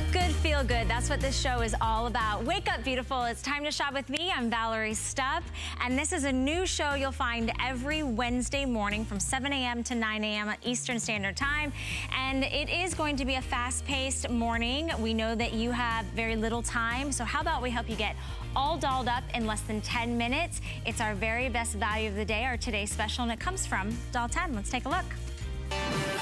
Look good, feel good. That's what this show is all about. Wake up, beautiful. It's time to shop with me. I'm Valerie Stup, and this is a new show you'll find every Wednesday morning from 7 a.m. to 9 a.m. Eastern Standard Time. And it is going to be a fast-paced morning. We know that you have very little time, so how about we help you get all dolled up in less than 10 minutes. It's our very best value of the day, our today's special, and it comes from Doll 10. Let's take a look.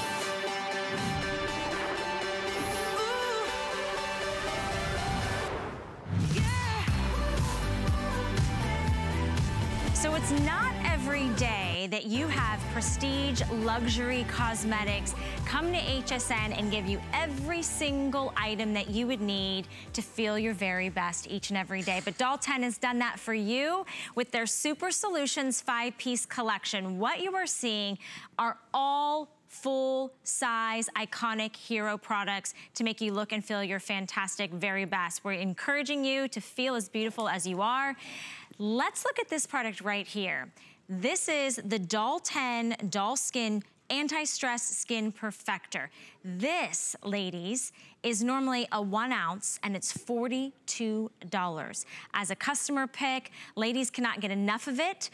It's not every day that you have prestige luxury cosmetics come to HSN and give you every single item that you would need to feel your very best each and every day. But Doll 10 has done that for you with their Super Solutions five-piece collection. What you are seeing are all full size iconic hero products to make you look and feel your fantastic very best. We're encouraging you to feel as beautiful as you are. Let's look at this product right here. This is the Doll 10 Doll Skin Anti-Stress Skin Perfector. This, ladies, is normally a one ounce and it's $42. As a customer pick, ladies cannot get enough of it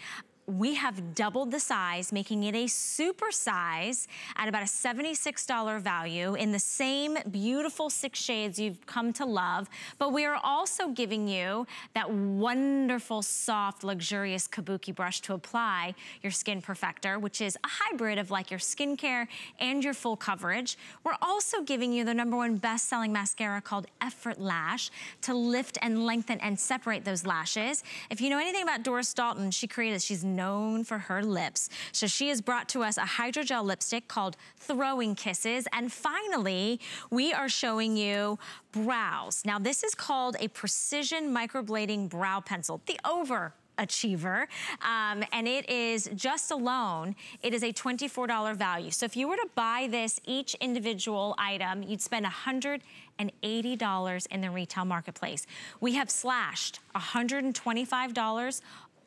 we have doubled the size, making it a super size at about a $76 value in the same beautiful six shades you've come to love. But we are also giving you that wonderful, soft, luxurious kabuki brush to apply your Skin Perfector, which is a hybrid of like your skincare and your full coverage. We're also giving you the number one best-selling mascara called Effort Lash to lift and lengthen and separate those lashes. If you know anything about Doris Dalton, she created, she's known for her lips. So she has brought to us a hydrogel lipstick called Throwing Kisses. And finally, we are showing you brows. Now this is called a precision microblading brow pencil, the over achiever. Um, and it is just alone, it is a $24 value. So if you were to buy this, each individual item, you'd spend $180 in the retail marketplace. We have slashed $125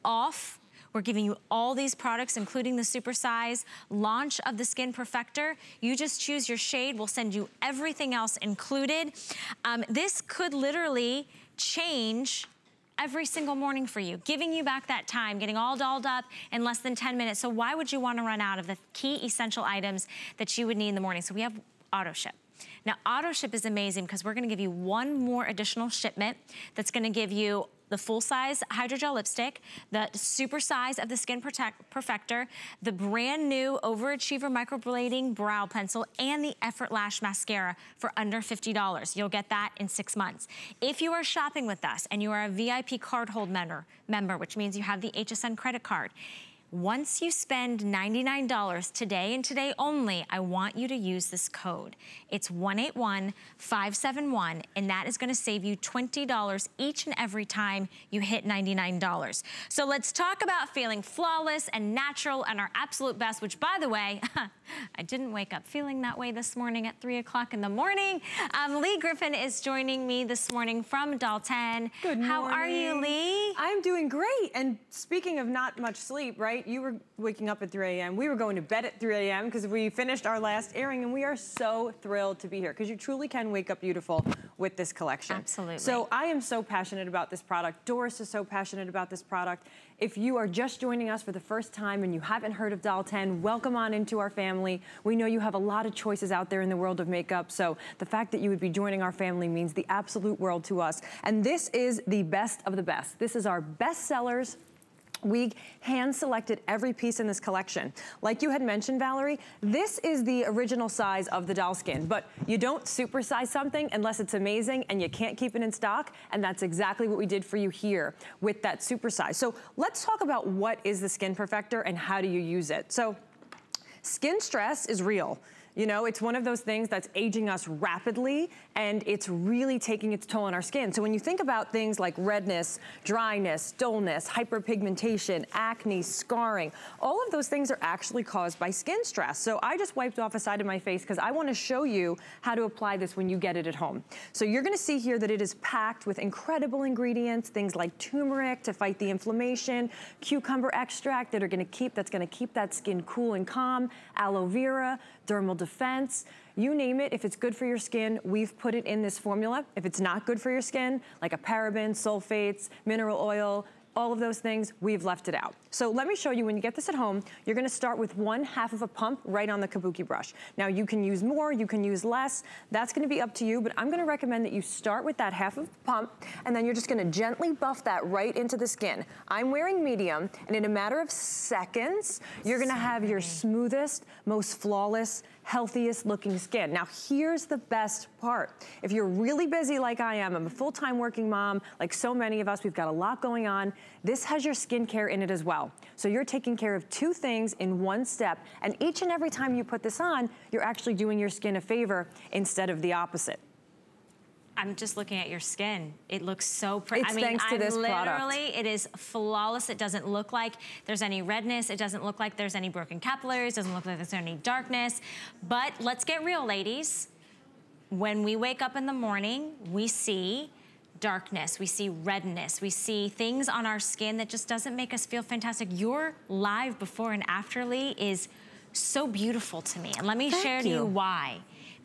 off we're giving you all these products, including the supersize launch of the Skin Perfector. You just choose your shade. We'll send you everything else included. Um, this could literally change every single morning for you, giving you back that time, getting all dolled up in less than 10 minutes. So why would you wanna run out of the key essential items that you would need in the morning? So we have auto ship. Now, auto ship is amazing because we're gonna give you one more additional shipment that's gonna give you the full size hydrogel lipstick, the super size of the Skin Protect Perfector, the brand new Overachiever Microblading Brow Pencil, and the Effort Lash Mascara for under $50. You'll get that in six months. If you are shopping with us and you are a VIP card hold member, member which means you have the HSN credit card, once you spend $99 today and today only, I want you to use this code. It's 181571, and that is gonna save you $20 each and every time you hit $99. So let's talk about feeling flawless and natural and our absolute best, which by the way, I didn't wake up feeling that way this morning at three o'clock in the morning. Um, Leigh Griffin is joining me this morning from 10. Good morning. How are you, Leigh? I'm doing great. And speaking of not much sleep, right? Right? You were waking up at 3 a.m. We were going to bed at 3 a.m. because we finished our last airing and we are so thrilled to be here because you truly can wake up beautiful with this collection. Absolutely. So I am so passionate about this product. Doris is so passionate about this product. If you are just joining us for the first time and you haven't heard of Doll 10, welcome on into our family. We know you have a lot of choices out there in the world of makeup, so the fact that you would be joining our family means the absolute world to us. And this is the best of the best. This is our best sellers we hand selected every piece in this collection. Like you had mentioned, Valerie, this is the original size of the doll skin, but you don't supersize something unless it's amazing and you can't keep it in stock, and that's exactly what we did for you here with that supersize. So let's talk about what is the Skin Perfector and how do you use it. So skin stress is real. You know, it's one of those things that's aging us rapidly and it's really taking its toll on our skin. So when you think about things like redness, dryness, dullness, hyperpigmentation, acne, scarring, all of those things are actually caused by skin stress. So I just wiped off a side of my face because I wanna show you how to apply this when you get it at home. So you're gonna see here that it is packed with incredible ingredients, things like turmeric to fight the inflammation, cucumber extract that are gonna keep, that's gonna keep that skin cool and calm, aloe vera, dermal defense, you name it, if it's good for your skin, we've put it in this formula. If it's not good for your skin, like a paraben, sulfates, mineral oil, all of those things, we've left it out. So let me show you, when you get this at home, you're gonna start with one half of a pump right on the kabuki brush. Now you can use more, you can use less, that's gonna be up to you, but I'm gonna recommend that you start with that half of the pump, and then you're just gonna gently buff that right into the skin. I'm wearing medium, and in a matter of seconds, you're gonna have your smoothest, most flawless, healthiest looking skin. Now here's the best part. If you're really busy like I am, I'm a full-time working mom, like so many of us, we've got a lot going on, this has your skincare in it as well. So you're taking care of two things in one step, and each and every time you put this on, you're actually doing your skin a favor instead of the opposite. I'm just looking at your skin. It looks so pretty. It's I mean, thanks to I'm this literally, product. it is flawless. It doesn't look like there's any redness. It doesn't look like there's any broken capillaries. It doesn't look like there's any darkness. But let's get real, ladies. When we wake up in the morning, we see darkness, we see redness, we see things on our skin that just doesn't make us feel fantastic. Your live before and after, Leigh, is so beautiful to me. And let me Thank share to you. you why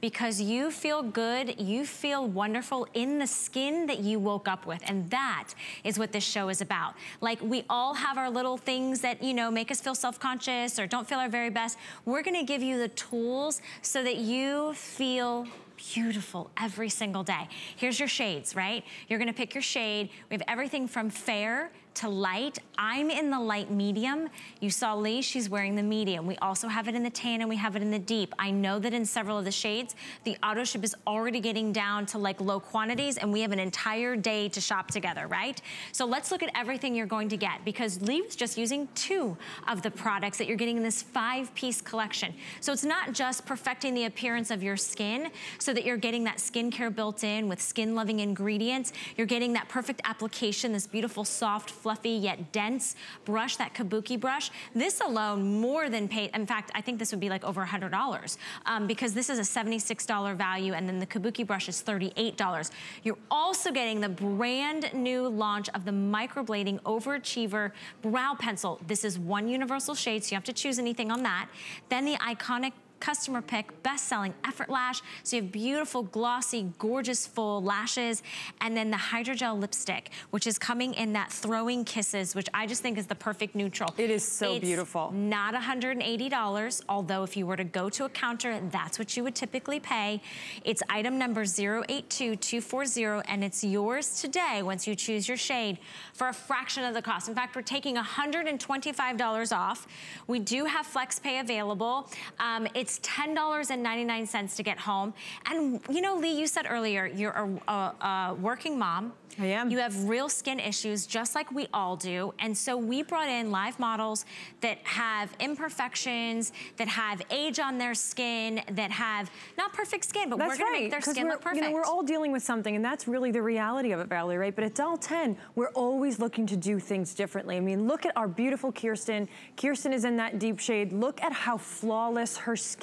because you feel good, you feel wonderful in the skin that you woke up with. And that is what this show is about. Like we all have our little things that, you know, make us feel self-conscious or don't feel our very best. We're gonna give you the tools so that you feel beautiful every single day. Here's your shades, right? You're gonna pick your shade. We have everything from fair to light. I'm in the light medium. You saw Leigh, she's wearing the medium. We also have it in the tan and we have it in the deep. I know that in several of the shades, the auto ship is already getting down to like low quantities and we have an entire day to shop together, right? So let's look at everything you're going to get because Leigh was just using two of the products that you're getting in this five piece collection. So it's not just perfecting the appearance of your skin so that you're getting that skincare built in with skin loving ingredients. You're getting that perfect application, this beautiful soft fluffy yet dense brush, that kabuki brush. This alone more than paid, in fact, I think this would be like over $100 um, because this is a $76 value and then the kabuki brush is $38. You're also getting the brand new launch of the microblading overachiever brow pencil. This is one universal shade, so you have to choose anything on that. Then the iconic customer pick, best-selling Effort Lash. So you have beautiful, glossy, gorgeous, full lashes. And then the Hydrogel lipstick, which is coming in that Throwing Kisses, which I just think is the perfect neutral. It is so It's beautiful. not $180, although if you were to go to a counter, that's what you would typically pay. It's item number 082240, and it's yours today once you choose your shade for a fraction of the cost. In fact, we're taking $125 off. We do have flex pay available. Um, it's $10.99 to get home. And you know, Leigh, you said earlier, you're a, a, a working mom. I am. You have real skin issues, just like we all do. And so we brought in live models that have imperfections, that have age on their skin, that have not perfect skin, but That's we're gonna right, make their skin look perfect. You know, we're all dealing with something, and that's really the reality of it, Valerie, right? But at Doll 10, we're always looking to do things differently. I mean, look at our beautiful Kirsten. Kirsten is in that deep shade. Look at how flawless her skin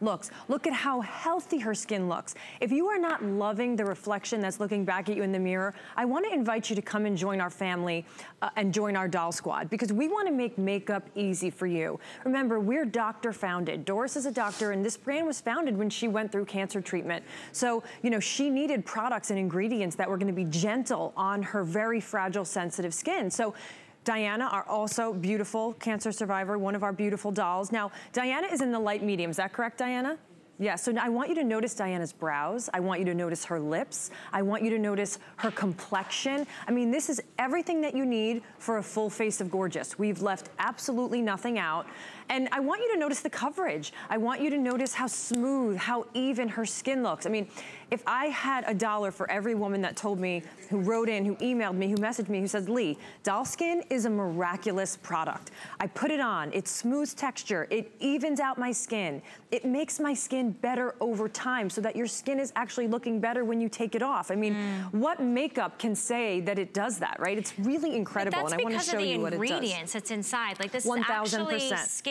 looks. Look at how healthy her skin looks. If you are not loving the reflection that's looking back at you in the mirror, I want to invite you to come and join our family uh, and join our doll squad because we want to make makeup easy for you. Remember, we're doctor founded. Doris is a doctor and this brand was founded when she went through cancer treatment. So, you know, she needed products and ingredients that were going to be gentle on her very fragile, sensitive skin. So Diana, our also beautiful cancer survivor, one of our beautiful dolls. Now, Diana is in the light medium. Is that correct, Diana? Yeah, so I want you to notice Diana's brows. I want you to notice her lips. I want you to notice her complexion. I mean, this is everything that you need for a full face of gorgeous. We've left absolutely nothing out. And I want you to notice the coverage. I want you to notice how smooth, how even her skin looks. I mean, if I had a dollar for every woman that told me, who wrote in, who emailed me, who messaged me, who said, Leigh, Doll Skin is a miraculous product. I put it on, it smooths texture, it evens out my skin. It makes my skin better over time so that your skin is actually looking better when you take it off. I mean, mm. what makeup can say that it does that, right? It's really incredible, and I want to show you what it does. That's because of the ingredients that's inside. Like this is 1000%. actually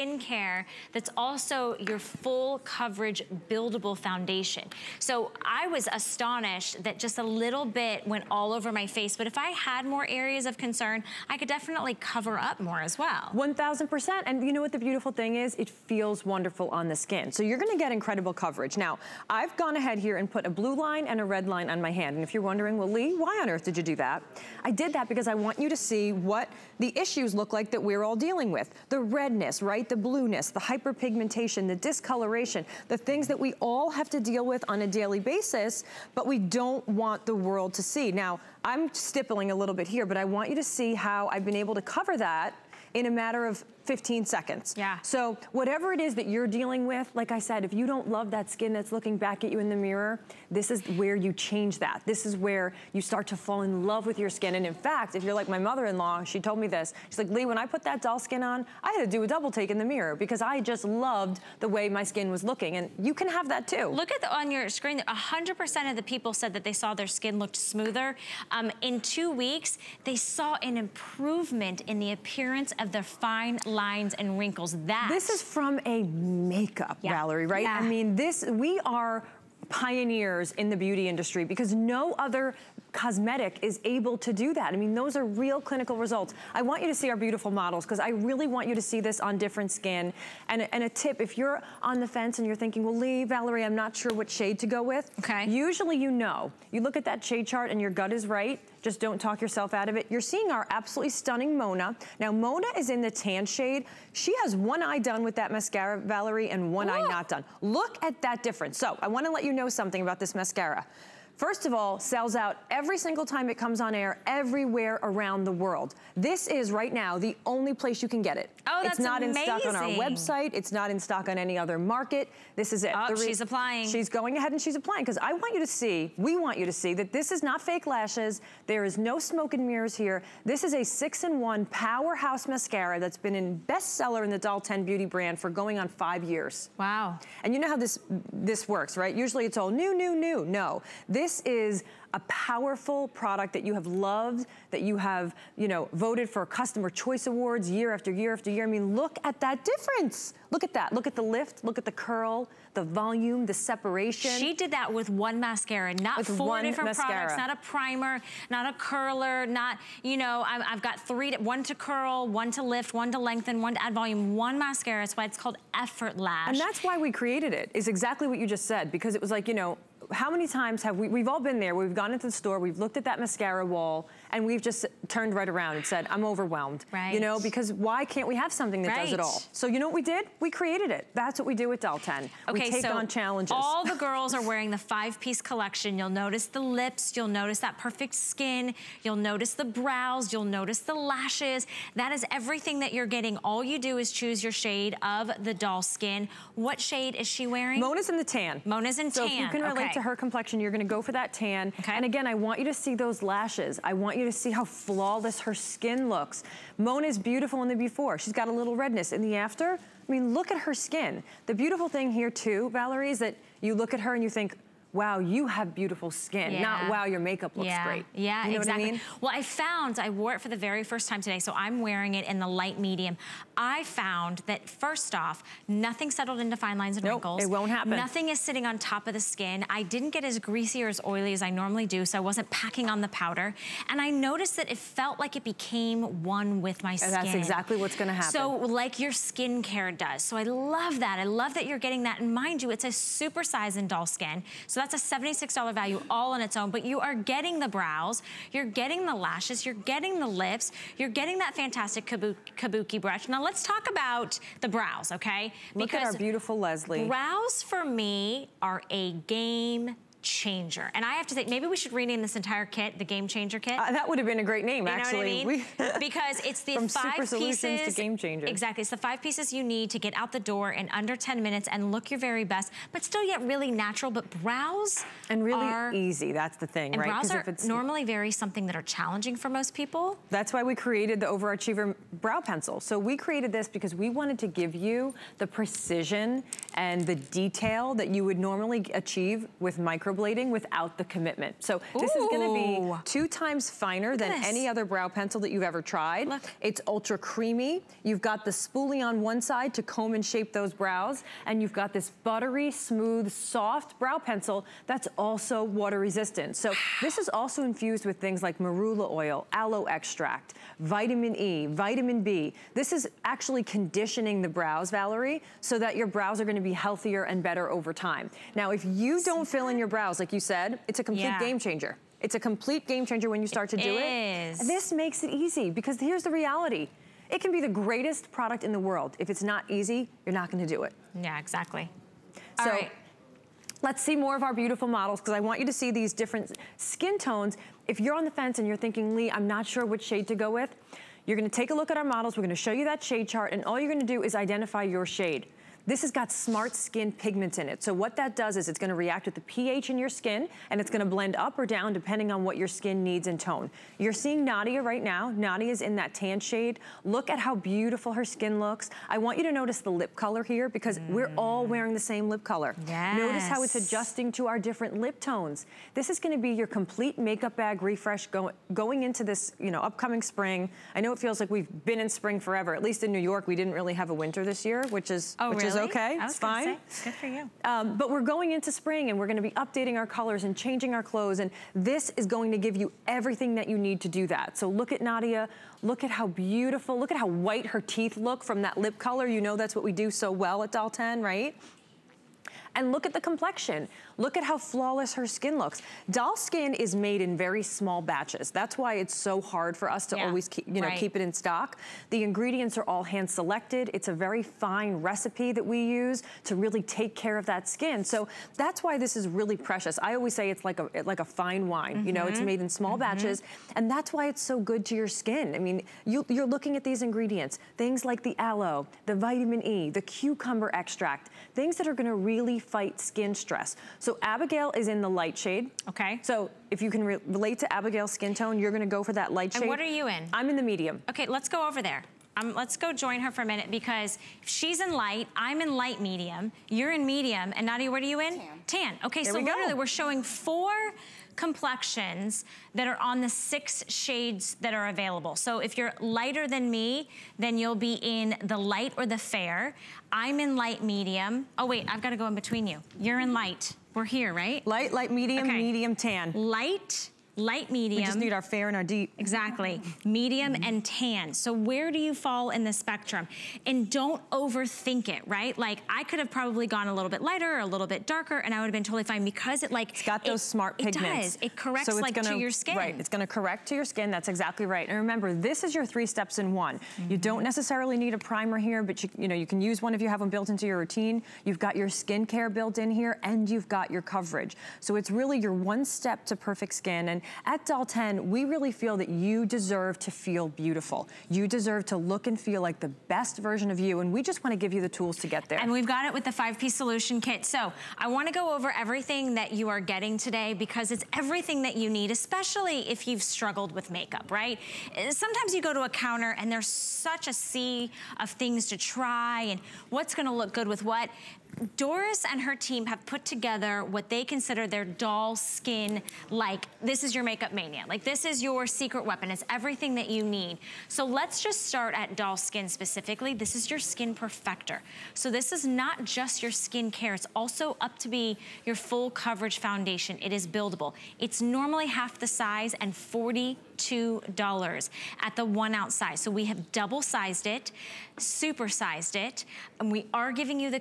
skincare that's also your full coverage buildable foundation. So I was astonished that just a little bit went all over my face, but if I had more areas of concern, I could definitely cover up more as well. 1000%. And you know what the beautiful thing is? It feels wonderful on the skin. So you're gonna get incredible coverage. Now, I've gone ahead here and put a blue line and a red line on my hand. And if you're wondering, well, Leigh, why on earth did you do that? I did that because I want you to see what the issues look like that we're all dealing with. The redness, right? The blueness, the hyperpigmentation, the discoloration, the things that we all have to deal with on a daily basis, but we don't want the world to see. Now, I'm stippling a little bit here, but I want you to see how I've been able to cover that in a matter of 15 seconds. Yeah. So whatever it is that you're dealing with, like I said, if you don't love that skin that's looking back at you in the mirror, this is where you change that. This is where you start to fall in love with your skin. And in fact, if you're like my mother-in-law, she told me this. She's like, Leigh, when I put that doll skin on, I had to do a double take in the mirror because I just loved the way my skin was looking. And you can have that too. Look at the, on your screen, 100% of the people said that they saw their skin looked smoother. Um, in two weeks, they saw an improvement in the appearance of their fine lines and wrinkles. That This is from a makeup, yeah. Valerie, right? Yeah. I mean, this, we are pioneers in the beauty industry because no other cosmetic is able to do that. I mean, those are real clinical results. I want you to see our beautiful models because I really want you to see this on different skin. And, and a tip, if you're on the fence and you're thinking, well, Leigh, Valerie, I'm not sure what shade to go with. Okay. Usually you know. You look at that shade chart and your gut is right. Just don't talk yourself out of it. You're seeing our absolutely stunning Mona. Now, Mona is in the tan shade. She has one eye done with that mascara, Valerie, and one Ooh. eye not done. Look at that difference. So I wanna let you know something about this mascara. First of all, sells out every single time it comes on air, everywhere around the world. This is right now the only place you can get it. Oh, that's It's not amazing. in stock on our website. It's not in stock on any other market. This is it. Oh, she's applying. She's going ahead and she's applying because I want you to see, we want you to see that this is not fake lashes. There is no smoke and mirrors here. This is a six-in-one powerhouse mascara that's been in bestseller in the Doll 10 beauty brand for going on five years. Wow. And you know how this, this works, right? Usually it's all new, new, new. No, this this is a powerful product that you have loved, that you have, you know, voted for customer choice awards year after year after year. I mean, look at that difference. Look at that. Look at the lift, look at the curl, the volume, the separation. She did that with one mascara, not with four different mascara. products, not a primer, not a curler, not, you know, I've got three, one to curl, one to lift, one to lengthen, one to add volume, one mascara. That's why it's called Effort Lash. And that's why we created it, is exactly what you just said, because it was like, you know, how many times have we, we've all been there, we've gone into the store, we've looked at that mascara wall, and we've just turned right around and said, I'm overwhelmed. Right. You know, because why can't we have something that right. does it all? So you know what we did? We created it. That's what we do with Doll 10. Okay, we take so on challenges. all the girls are wearing the five-piece collection. You'll notice the lips, you'll notice that perfect skin, you'll notice the brows, you'll notice the lashes. That is everything that you're getting. All you do is choose your shade of the doll skin. What shade is she wearing? Mona's in the tan. Mona's in so tan. So you can relate okay. to her complexion, you're gonna go for that tan. Okay. And again, I want you to see those lashes. I want you to see how flawless her skin looks. Mona's beautiful in the before. She's got a little redness. In the after, I mean, look at her skin. The beautiful thing here too, Valerie, is that you look at her and you think, wow, you have beautiful skin, yeah. not wow, your makeup looks yeah. great. Yeah, you know exactly. I mean? Well, I found, I wore it for the very first time today, so I'm wearing it in the light medium. I found that first off, nothing settled into fine lines and nope, wrinkles. it won't happen. Nothing is sitting on top of the skin. I didn't get as greasy or as oily as I normally do, so I wasn't packing on the powder. And I noticed that it felt like it became one with my skin. And that's exactly what's gonna happen. So like your skincare does. So I love that. I love that you're getting that. And mind you, it's a super size in doll skin. So that's a 76 $6 value all on its own, but you are getting the brows, you're getting the lashes, you're getting the lips, you're getting that fantastic kabuki, kabuki brush. Now let's talk about the brows, okay? Look because at our beautiful Leslie. Brows for me are a game changer. And I have to say, maybe we should rename this entire kit the Game Changer Kit. Uh, that would have been a great name, you actually. I mean? because it's the From five super pieces. Solutions to Game Changer. Exactly. It's the five pieces you need to get out the door in under 10 minutes and look your very best, but still yet really natural. But brows And really are, easy, that's the thing, and right? brows are it's, normally very something that are challenging for most people. That's why we created the Overachiever Brow Pencil. So we created this because we wanted to give you the precision and the detail that you would normally achieve with micro microblading without the commitment. So this Ooh. is gonna be two times finer than any other brow pencil that you've ever tried. Look. It's ultra creamy. You've got the spoolie on one side to comb and shape those brows, and you've got this buttery, smooth, soft brow pencil that's also water resistant. So this is also infused with things like marula oil, aloe extract, vitamin E, vitamin B. This is actually conditioning the brows, Valerie, so that your brows are gonna be healthier and better over time. Now, if you don't fill in your brows, like you said, it's a complete yeah. game changer. It's a complete game changer when you start to do it. it. This makes it easy because here's the reality. It can be the greatest product in the world. If it's not easy, you're not gonna do it. Yeah, exactly. So, Let's see more of our beautiful models because I want you to see these different skin tones. If you're on the fence and you're thinking, Leigh, I'm not sure which shade to go with, you're gonna take a look at our models. We're gonna show you that shade chart and all you're gonna do is identify your shade. This has got smart skin pigments in it. So what that does is it's gonna react with the pH in your skin and it's gonna blend up or down depending on what your skin needs and tone. You're seeing Nadia right now. Nadia's in that tan shade. Look at how beautiful her skin looks. I want you to notice the lip color here because mm. we're all mm. wearing the same lip color. Yes. Notice how it's adjusting to our different lip tones. This is gonna be your complete makeup bag refresh go going into this you know, upcoming spring. I know it feels like we've been in spring forever. At least in New York, we didn't really have a winter this year, which is, oh, which really? Is okay. It's fine. Say, good for you. Um, but we're going into spring and we're gonna be updating our colors and changing our clothes and this is going to give you everything that you need to do that. So look at Nadia, look at how beautiful, look at how white her teeth look from that lip color. You know that's what we do so well at Doll 10, right? And look at the complexion. Look at how flawless her skin looks. Doll skin is made in very small batches. That's why it's so hard for us to yeah, always keep, you know, right. keep it in stock. The ingredients are all hand selected. It's a very fine recipe that we use to really take care of that skin. So that's why this is really precious. I always say it's like a like a fine wine. Mm -hmm. You know, it's mm-hmm. made in small mm -hmm. batches, and that's why it's so good to your skin. I mean, you, you're looking at these ingredients, things like the aloe, the vitamin E, the cucumber extract, things that are gonna really fight skin stress. So Abigail is in the light shade. Okay. So if you can re relate to Abigail's skin tone, you're gonna go for that light shade. And what are you in? I'm in the medium. Okay, let's go over there. Um, let's go join her for a minute because she's in light, I'm in light medium, you're in medium, and Nadia, what are you in? Tan. Tan. Okay, there so we literally we're showing four complexions that are on the six shades that are available. So if you're lighter than me, then you'll be in the light or the fair. I'm in light medium. Oh wait, I've got to go in between you. You're in light. We're here, right? Light, light, medium, okay. medium, tan. Light, light medium. We just need our fair and our deep. Exactly. Medium mm -hmm. and tan. So where do you fall in the spectrum? And don't overthink it, right? Like I could have probably gone a little bit lighter or a little bit darker and I would have been totally fine because it like- It's got those it, smart pigments. It does. It corrects so like gonna, to your skin. Right, it's gonna correct to your skin. That's exactly right. And remember, this is your three steps in one. Mm -hmm. You don't mm-hmm. necessarily need a primer here, but you, you know, you can use one if you have them built into your routine. You've got your skincare built in here and you've got your coverage. So it's really your one step to perfect skin. And at Doll 10, we really feel that you deserve to feel beautiful. You deserve to look and feel like the best version of you, and we just wanna give you the tools to get there. And we've got it with the five-piece solution kit. So I wanna go over everything that you are getting today because it's everything that you need, especially if you've struggled with makeup, right? Sometimes you go to a counter and there's such a sea of things to try and what's gonna look good with what. Doris and her team have put together what they consider their doll skin, like this is your makeup mania. Like this is your secret weapon. It's everything that you need. So let's just start at doll skin specifically. This is your skin perfector. So this is not just your skin care. It's also up to be your full coverage foundation. It is buildable. It's normally half the size and 40 $2 at the one ounce size. So we have double sized it, super sized it, and we are giving you the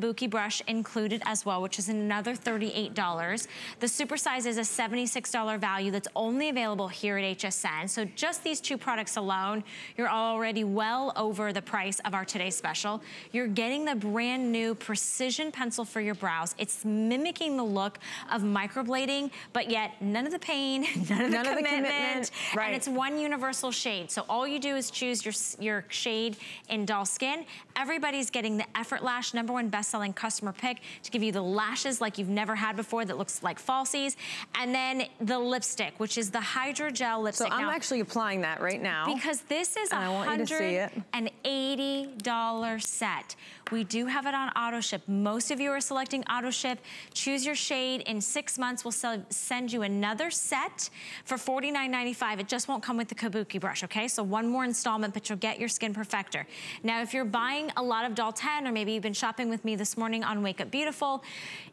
kabuki brush included as well, which is another $38. The super size is a $76 value that's only available here at HSN. So just these two products alone, you're already well over the price of our today's special. You're getting the brand new precision pencil for your brows. It's mimicking the look of microblading, but yet none of the pain, none of the, none commitment, of the commitment, Right. And it's one universal shade. So all you do is choose your, your shade in doll skin. Everybody's getting the Effort Lash number one best best-selling customer pick to give you the lashes like you've never had before that looks like falsies. And then the lipstick, which is the hydrogel lipstick. So I'm now, actually applying that right now. Because this is a $180 set. We do have it on auto ship. Most of you are selecting auto ship. Choose your shade. In six months, we'll send you another set for $49.95. It just won't come with the kabuki brush, okay? So one more installment, but you'll get your skin perfector. Now, if you're buying a lot of Doll 10, or maybe you've been shopping with me this morning on Wake Up Beautiful,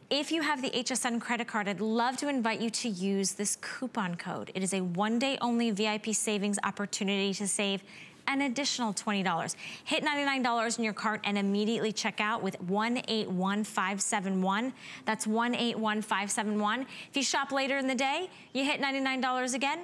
if you have the HSN credit card, I'd love to invite you to use this coupon code. It is a one day only VIP savings opportunity to save an additional $20. Hit $99 in your cart and immediately check out with 181571. That's 181571. If you shop later in the day, you hit $99 again,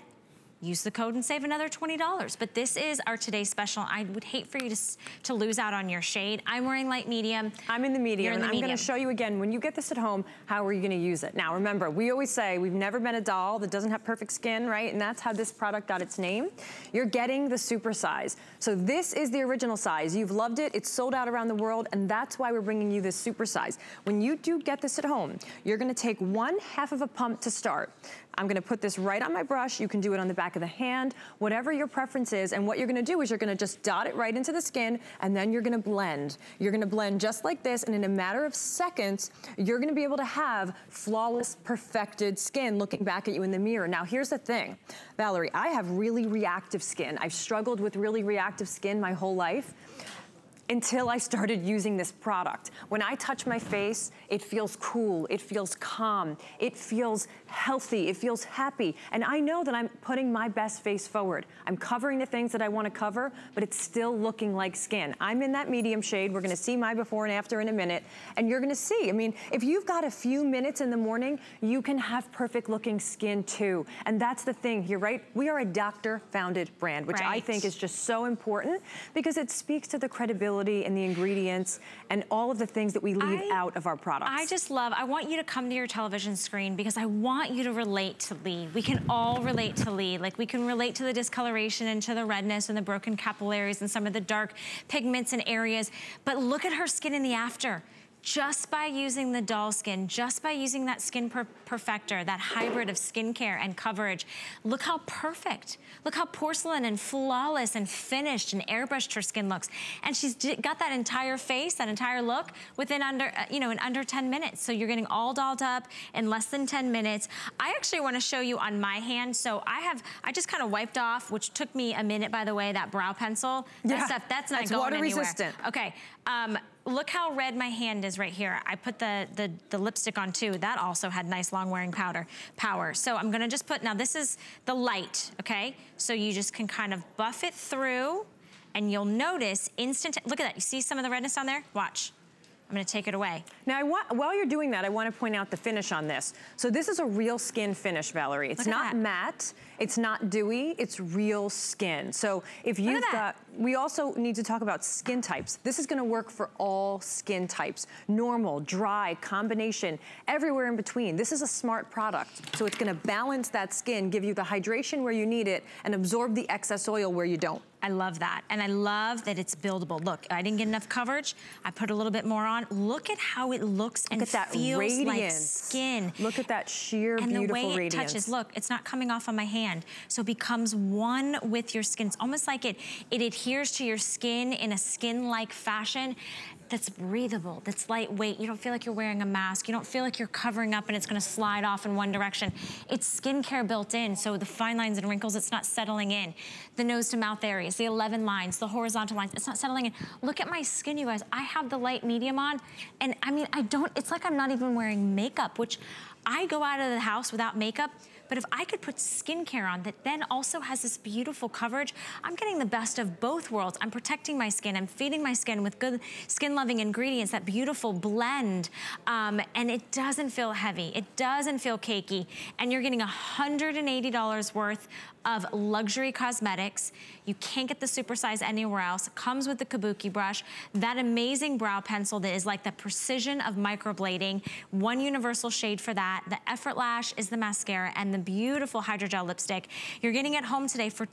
use the code and save another $20. But this is our today's special. I would hate for you to, to lose out on your shade. I'm wearing light medium. I'm in the medium. In the I'm gonna show you again, when you get this at home, how are you gonna use it? Now remember, we always say we've never been a doll that doesn't have perfect skin, right? And that's how this product got its name. You're getting the super size. So this is the original size. You've loved it, it's sold out around the world, and that's why we're bringing you this super size. When you do get this at home, you're gonna take one half of a pump to start. I'm gonna put this right on my brush. You can do it on the back of the hand, whatever your preference is. And what you're gonna do is you're gonna just dot it right into the skin and then you're gonna blend. You're gonna blend just like this and in a matter of seconds, you're gonna be able to have flawless, perfected skin looking back at you in the mirror. Now here's the thing, Valerie, I have really reactive skin. I've struggled with really reactive skin my whole life until I started using this product. When I touch my face, it feels cool, it feels calm, it feels healthy, it feels happy. And I know that I'm putting my best face forward. I'm covering the things that I wanna cover, but it's still looking like skin. I'm in that medium shade. We're gonna see my before and after in a minute. And you're gonna see, I mean, if you've got a few minutes in the morning, you can have perfect looking skin too. And that's the thing here, right? We are a doctor founded brand, which right. I think is just so important because it speaks to the credibility and the ingredients and all of the things that we leave I, out of our products. I just love, I want you to come to your television screen because I want you to relate to Leigh. We can all relate to Leigh. Like we can relate to the discoloration and to the redness and the broken capillaries and some of the dark pigments and areas. But look at her skin in the after just by using the doll skin, just by using that skin per perfector, that hybrid of skincare and coverage, look how perfect. Look how porcelain and flawless and finished and airbrushed her skin looks. And she's got that entire face, that entire look within under, uh, you know, in under 10 minutes. So you're getting all dolled up in less than 10 minutes. I actually wanna show you on my hand. So I have, I just kind of wiped off, which took me a minute, by the way, that brow pencil. That yeah, stuff, that's not that's going water anywhere. resistant. Okay, um, look how red my hand is right here. I put the, the, the, lipstick on too. That also had nice long wearing powder power. So I'm gonna just put, now this is the light, okay? So you just can kind of buff it through and you'll notice instant, look at that. You see some of the redness on there? Watch. I'm gonna take it away. Now, want, while you're doing that, I wanna point out the finish on this. So this is a real skin finish, Valerie. It's not that. matte, it's not dewy, it's real skin. So if you've got, we also need to talk about skin types. This is gonna work for all skin types. Normal, dry, combination, everywhere in between. This is a smart product. So it's gonna balance that skin, give you the hydration where you need it, and absorb the excess oil where you don't. I love that. And I love that it's buildable. Look, I didn't get enough coverage. I put a little bit more on. Look at how it looks and feels radiance. like skin. Look at that sheer, and beautiful radiance. And the way it radiance. touches, look, it's not coming off on my hand. So it becomes one with your skin. It's almost like it, it adheres to your skin in a skin-like fashion that's breathable, that's lightweight. You don't feel like you're wearing a mask. You don't feel like you're covering up and it's gonna slide off in one direction. It's skincare built in, so the fine lines and wrinkles, it's not settling in. The nose to mouth areas, the 11 lines, the horizontal lines, it's not settling in. Look at my skin, you guys. I have the light medium on, and I mean, I don't, it's like I'm not even wearing makeup, which I go out of the house without makeup, but if I could put skincare on that then also has this beautiful coverage, I'm getting the best of both worlds. I'm protecting my skin. I'm feeding my skin with good skin-loving ingredients, that beautiful blend. Um, and it doesn't feel heavy. It doesn't feel cakey. And you're getting $180 worth of luxury cosmetics. You can't get the supersize anywhere else. Comes with the kabuki brush, that amazing brow pencil that is like the precision of microblading. One universal shade for that. The Effort Lash is the mascara and the beautiful hydrogel lipstick. You're getting it home today for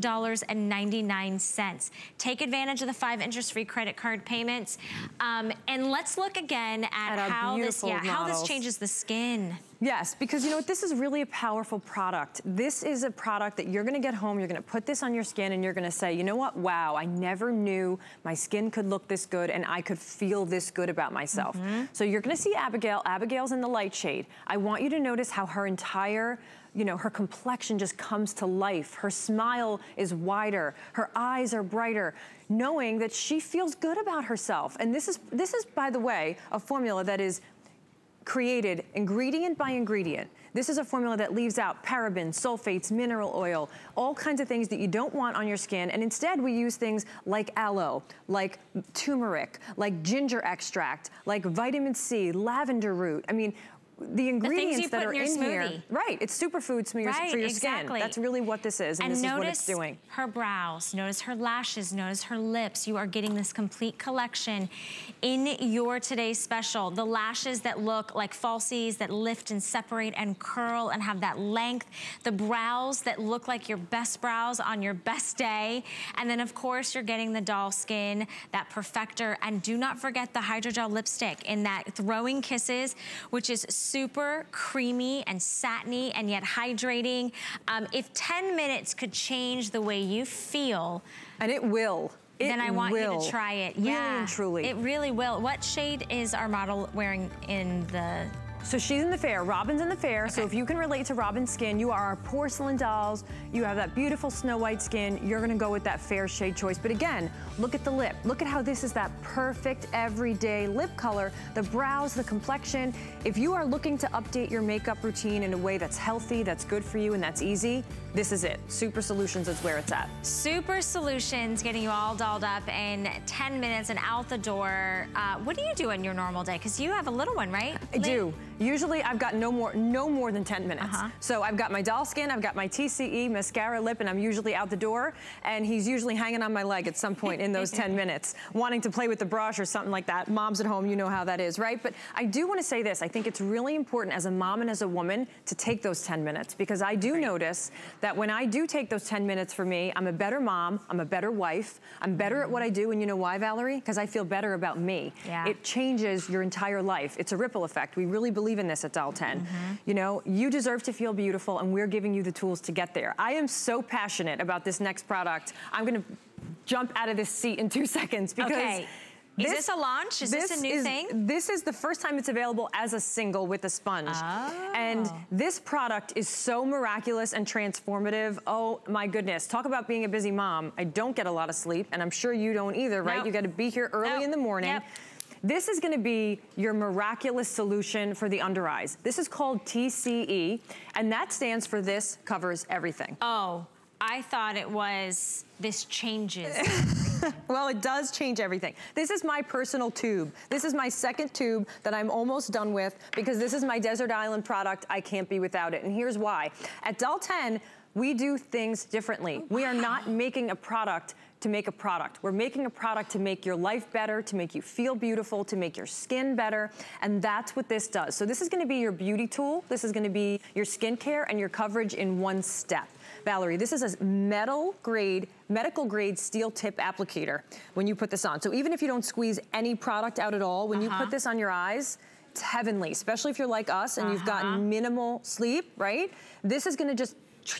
$10.99. Take advantage of the five interest-free credit card payments. Um, and let's look again at, at how this, yeah, how this changes the skin. Yes, because you know what, this is really a powerful product. This is a product that you're gonna get home, you're gonna put this on your skin and you're gonna say, you know what, wow, I never knew my skin could look this good and I could feel this good about myself. Mm -hmm. So you're gonna see Abigail, Abigail's in the light shade. I want you to notice how her entire you know, her complexion just comes to life. Her smile is wider. Her eyes are brighter, knowing that she feels good about herself. And this is, this is, by the way, a formula that is created ingredient by ingredient. This is a formula that leaves out parabens, sulfates, mineral oil, all kinds of things that you don't want on your skin. And instead we use things like aloe, like turmeric, like ginger extract, like vitamin C, lavender root. I mean, the ingredients the that are in, in here. Right, it's superfood for your, right, for your exactly. skin. That's really what this is, and, and this is what it's doing. her brows, notice her lashes, notice her lips. You are getting this complete collection in your today's special. The lashes that look like falsies, that lift and separate and curl and have that length. The brows that look like your best brows on your best day. And then, of course, you're getting the doll skin, that perfector. And do not forget the hydrogel lipstick in that Throwing Kisses, which is super creamy and satiny and yet hydrating. Um, if 10 minutes could change the way you feel. And it will. It then I want will. you to try it. Yeah, truly. It really will. What shade is our model wearing in the so she's in the fair, Robin's in the fair. Okay. So if you can relate to Robin's skin, you are our porcelain dolls, you have that beautiful snow white skin, you're gonna go with that fair shade choice. But again, look at the lip. Look at how this is that perfect everyday lip color, the brows, the complexion. If you are looking to update your makeup routine in a way that's healthy, that's good for you, and that's easy, this is it. Super Solutions is where it's at. Super Solutions getting you all dolled up in 10 minutes and out the door. Uh, what do you do in your normal day? Because you have a little one, right? I do. Usually I've got no more no more than 10 minutes. Uh -huh. So I've got my doll skin, I've got my TCE, mascara, lip, and I'm usually out the door. And he's usually hanging on my leg at some point in those 10 minutes, wanting to play with the brush or something like that. Moms at home, you know how that is, right? But I do want to say this. I think it's really important as a mom and as a woman to take those 10 minutes because I do right. notice that when I do take those 10 minutes for me, I'm a better mom, I'm a better wife, I'm better at what I do. And you know why, Valerie? Because I feel better about me. Yeah. It changes your entire life. It's a ripple effect. We really believe believe in this at Doll 10. Mm -hmm. You know, you deserve to feel beautiful and we're giving you the tools to get there. I am so passionate about this next product. I'm gonna jump out of this seat in two seconds because okay. This, is this a launch? Is this, this a new is, thing? This is the first time it's available as a single with a sponge. Oh. And this product is so miraculous and transformative. Oh my goodness. Talk about being a busy mom. I don't get a lot of sleep and I'm sure you don't either, right? Nope. You gotta be here early nope. in the morning. Yep. This is gonna be your miraculous solution for the under eyes. This is called TCE, and that stands for this covers everything. Oh, I thought it was this changes well, it does change everything. This is my personal tube. This is my second tube that I'm almost done with because this is my Desert Island product. I can't be without it, and here's why. At Doll 10, we do things differently. We are not making a product to make a product. We're making a product to make your life better, to make you feel beautiful, to make your skin better, and that's what this does. So this is gonna be your beauty tool. This is gonna be your skincare and your coverage in one step. Valerie, this is a metal grade, medical grade steel tip applicator when you put this on. So even if you don't squeeze any product out at all, when uh -huh. you put uh-huh. this on your eyes, it's heavenly, especially if you're like us and uh -huh. you've gotten uh-huh. minimal sleep, right? This is gonna just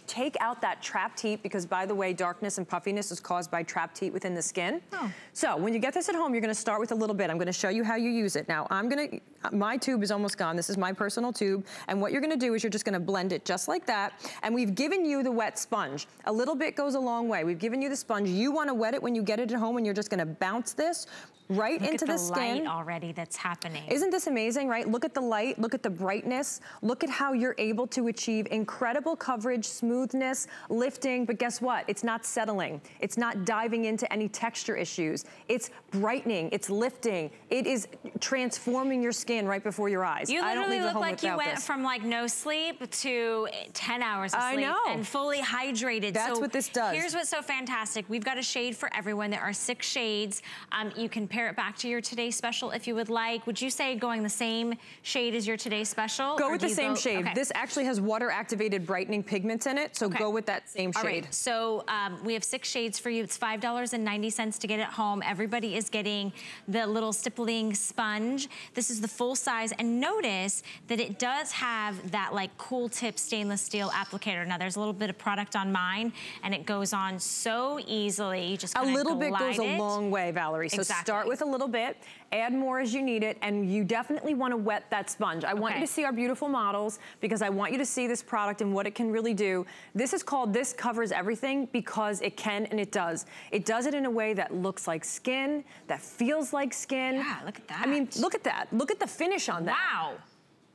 take out that trapped heat because by the way, darkness and puffiness is caused by trapped heat within the skin. Oh. So when you get this at home, you're gonna start with a little bit. I'm gonna show you how you use it. Now I'm gonna, my tube is almost gone. This is my personal tube. And what you're gonna do is you're just gonna blend it just like that. And we've given you the wet sponge. A little bit goes a long way. We've given you the sponge. You wanna wet it when you get it at home and you're just gonna bounce this right look into the, the, skin. light already that's happening. Isn't this amazing, right? Look at the light, look at the brightness, look at how you're able to achieve incredible coverage, smoothness, lifting, but guess what? It's not settling. It's not diving into any texture issues. It's brightening, it's lifting. It is transforming your skin right before your eyes. You literally look like you went this. from like no sleep to 10 hours of sleep. And fully hydrated. That's so what this does. Here's what's so fantastic. We've got a shade for everyone. There are six shades. Um, you can pair it back to your today's special if you would like. Would you say going the same shade as your today's special? Go with the same go, shade. Okay. This actually has water activated brightening pigments in it. So okay. go with that same shade. All right. So um, we have six shades for you. It's $5.90 to get it home. Everybody is getting the little stippling sponge. This is the full size. And notice that it does have that like cool tip stainless steel applicator. Now there's a little bit of product on mine and it goes on so easily. You just A little bit goes it. a long way, Valerie. So exactly. start with a little bit, add more as you need it, and you definitely want to wet that sponge. I okay. want you to see our beautiful models because I want you to see this product and what it can really do. This is called This Covers Everything because it can and it does. It does it in a way that looks like skin, that feels like skin. Yeah, look at that. I mean, look at that. Look at the finish on that. Wow.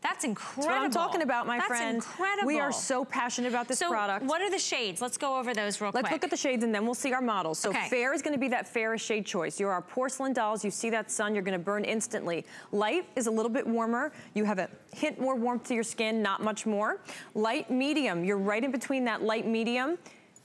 That's incredible. That's what I'm talking about, my That's friends. incredible. We are so passionate about this so product. what are the shades? Let's go over those real Let's quick. Let's look at the shades and then we'll see our models. So okay. fair is gonna be that fairest shade choice. You're our porcelain dolls. You see that sun, you're gonna burn instantly. Light is a little bit warmer. You have a hint more warmth to your skin, not much more. Light medium, you're right in between that light medium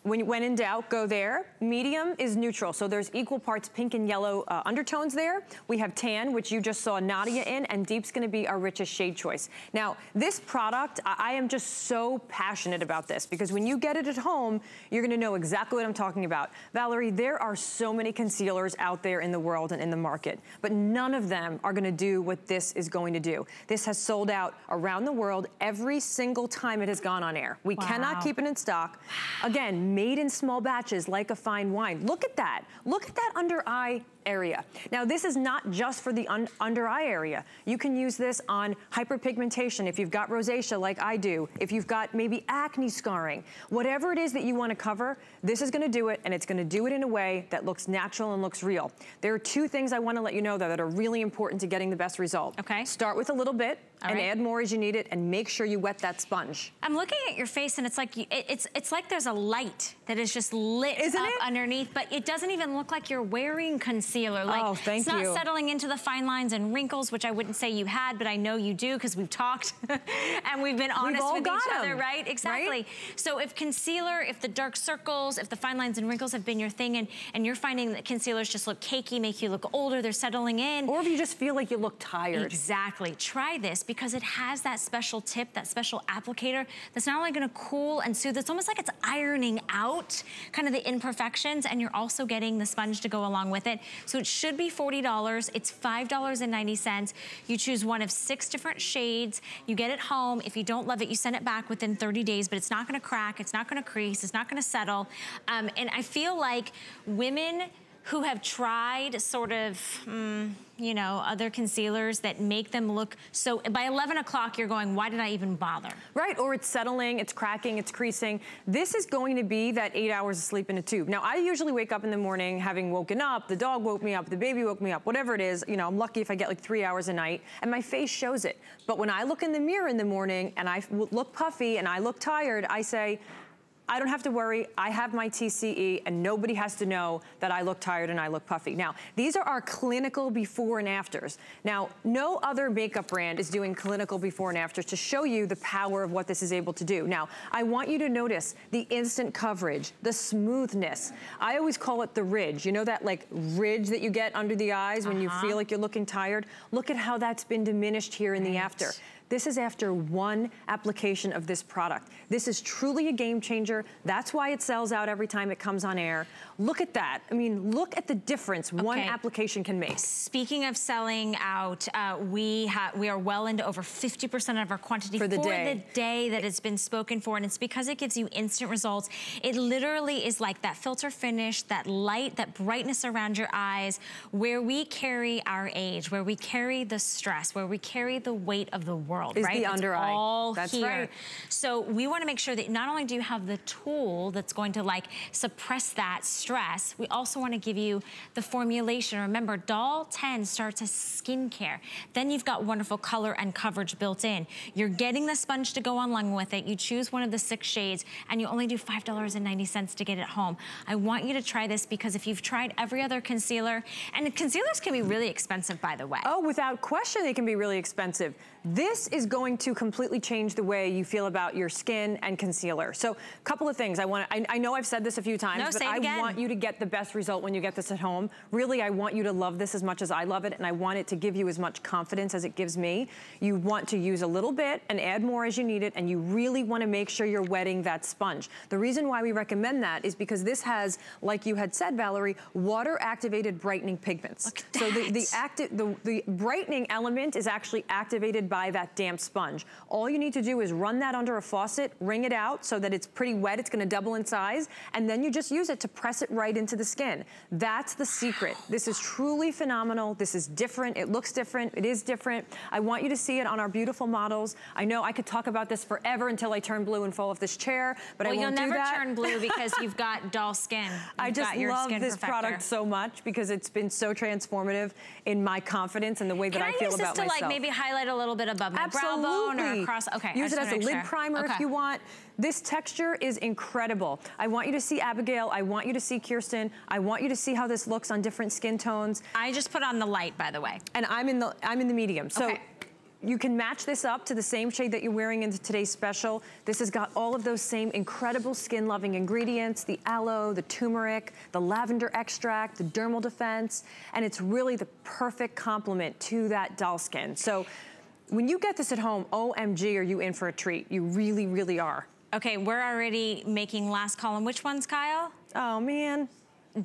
when, when in doubt, go there. Medium is neutral, so there's equal parts pink and yellow uh, undertones there. We have tan, which you just saw Nadia in, and deep's gonna be our richest shade choice. Now, this product, I, I am just so passionate about this because when you get it at home, you're gonna know exactly what I'm talking about. Valerie, there are so many concealers out there in the world and in the market, but none of them are gonna do what this is going to do. This has sold out around the world every single time it has gone on air. We wow. cannot keep it in stock. Again, made in small batches like a fine wine. Look at that. Look at that under eye area. Now, this is not just for the un under eye area. You can use this on hyperpigmentation if you've got rosacea like I do, if you've got maybe acne scarring, whatever it is that you want to cover, this is going to do it, and it's going to do it in a way that looks natural and looks real. There are two things I want to let you know, though, that are really important to getting the best result. Okay. Start with a little bit, All and right. add more as you need it, and make sure you wet that sponge. I'm looking at your face, and it's like it's it's like there's a light that is just lit Isn't up it? underneath, but it doesn't even look like you're wearing concealer. Like, oh, thank it's you. not settling into the fine lines and wrinkles, which I wouldn't say you had, but I know you do because we've talked and we've been honest we've with each other, right? Exactly. Right? So if concealer, if the dark circles, if the fine lines and wrinkles have been your thing and, and you're finding that concealers just look cakey, make you look older, they're settling in. Or if you just feel like you look tired. Exactly. Try this because it has that special tip, that special applicator that's not only gonna cool and soothe, it's almost like it's ironing out kind of the imperfections and you're also getting the sponge to go along with it. So it should be $40. It's $5.90. You choose one of six different shades. You get it home. If you don't love it, you send it back within 30 days, but it's not gonna crack, it's not gonna crease, it's not gonna settle. Um, and I feel like women who have tried sort of, mm, you know, other concealers that make them look so, by 11 o'clock you're going, why did I even bother? Right, or it's settling, it's cracking, it's creasing. This is going to be that eight hours of sleep in a tube. Now, I usually wake up in the morning having woken up, the dog woke me up, the baby woke me up, whatever it is, you know, I'm lucky if I get like three hours a night, and my face shows it. But when I look in the mirror in the morning and I look puffy and I look tired, I say, I don't have to worry. I have my TCE and nobody has to know that I look tired and I look puffy. Now, these are our clinical before and afters. Now, no other makeup brand is doing clinical before and afters to show you the power of what this is able to do. Now, I want you to notice the instant coverage, the smoothness. I always call it the ridge. You know that like ridge that you get under the eyes when uh -huh. you feel uh-huh. like you're looking tired? Look at how that's been diminished here in right. the after. This is after one application of this product. This is truly a game changer. That's why it sells out every time it comes on air. Look at that. I mean, look at the difference okay. one application can make. Speaking of selling out, uh, we, we are well into over 50% of our quantity for, the, for day. the day that it's been spoken for. And it's because it gives you instant results. It literally is like that filter finish, that light, that brightness around your eyes, where we carry our age, where we carry the stress, where we carry the weight of the world world, is right? the It's under eye. all That's here. right. So we want to make sure that not only do you have the tool that's going to like suppress that stress, we also want to give you the formulation. Remember, Doll 10 starts as skincare. Then you've got wonderful color and coverage built in. You're getting the sponge to go along with it. You choose one of the six shades and you only do $5.90 to get it home. I want you to try this because if you've tried every other concealer, and concealers can be really expensive, by the way. Oh, without question, they can be really expensive. This is going to completely change the way you feel about your skin and concealer. So, a couple of things. I want. I, I know I've said this a few times, No, but I again. want you to get the best result when you get this at home. Really, I want you to love this as much as I love it, and I want it to give you as much confidence as it gives me. You want to use a little bit and add more as you need it, and you really want to make sure you're wetting that sponge. The reason why we recommend that is because this has, like you had said, Valerie, water-activated brightening pigments. Look at So the, the active, the, the brightening element is actually activated by that damp sponge. All you need to do is run that under a faucet, wring it out so that it's pretty wet, it's gonna double in size, and then you just use it to press it right into the skin. That's the secret. This is truly phenomenal. This is different. It looks different. It is different. I want you to see it on our beautiful models. I know I could talk about this forever until I turn blue and fall off this chair, but well, I won't you'll never turn blue because you've got doll skin. I You've just got your love this perfector. product so much because it's been so transformative in my confidence and the way that Can I I, feel use this about to like maybe highlight a little bit above my Absolutely. brow bone or across? Okay, Use it as a lid sure. primer if you want. This texture is incredible. I want you to see Abigail. I want you to see Kirsten. I want you to see how this looks on different skin tones. I just put on the light, by the way. And I'm in the I'm in the medium. So. Okay. You can match this up to the same shade that you're wearing in today's special. This has got all of those same incredible skin-loving ingredients, the aloe, the turmeric, the lavender extract, the dermal defense, and it's really the perfect complement to that doll skin. So when you get this at home, OMG, are you in for a treat. You really, really are. Okay, we're already making last column. Which ones, Kyle? Oh man,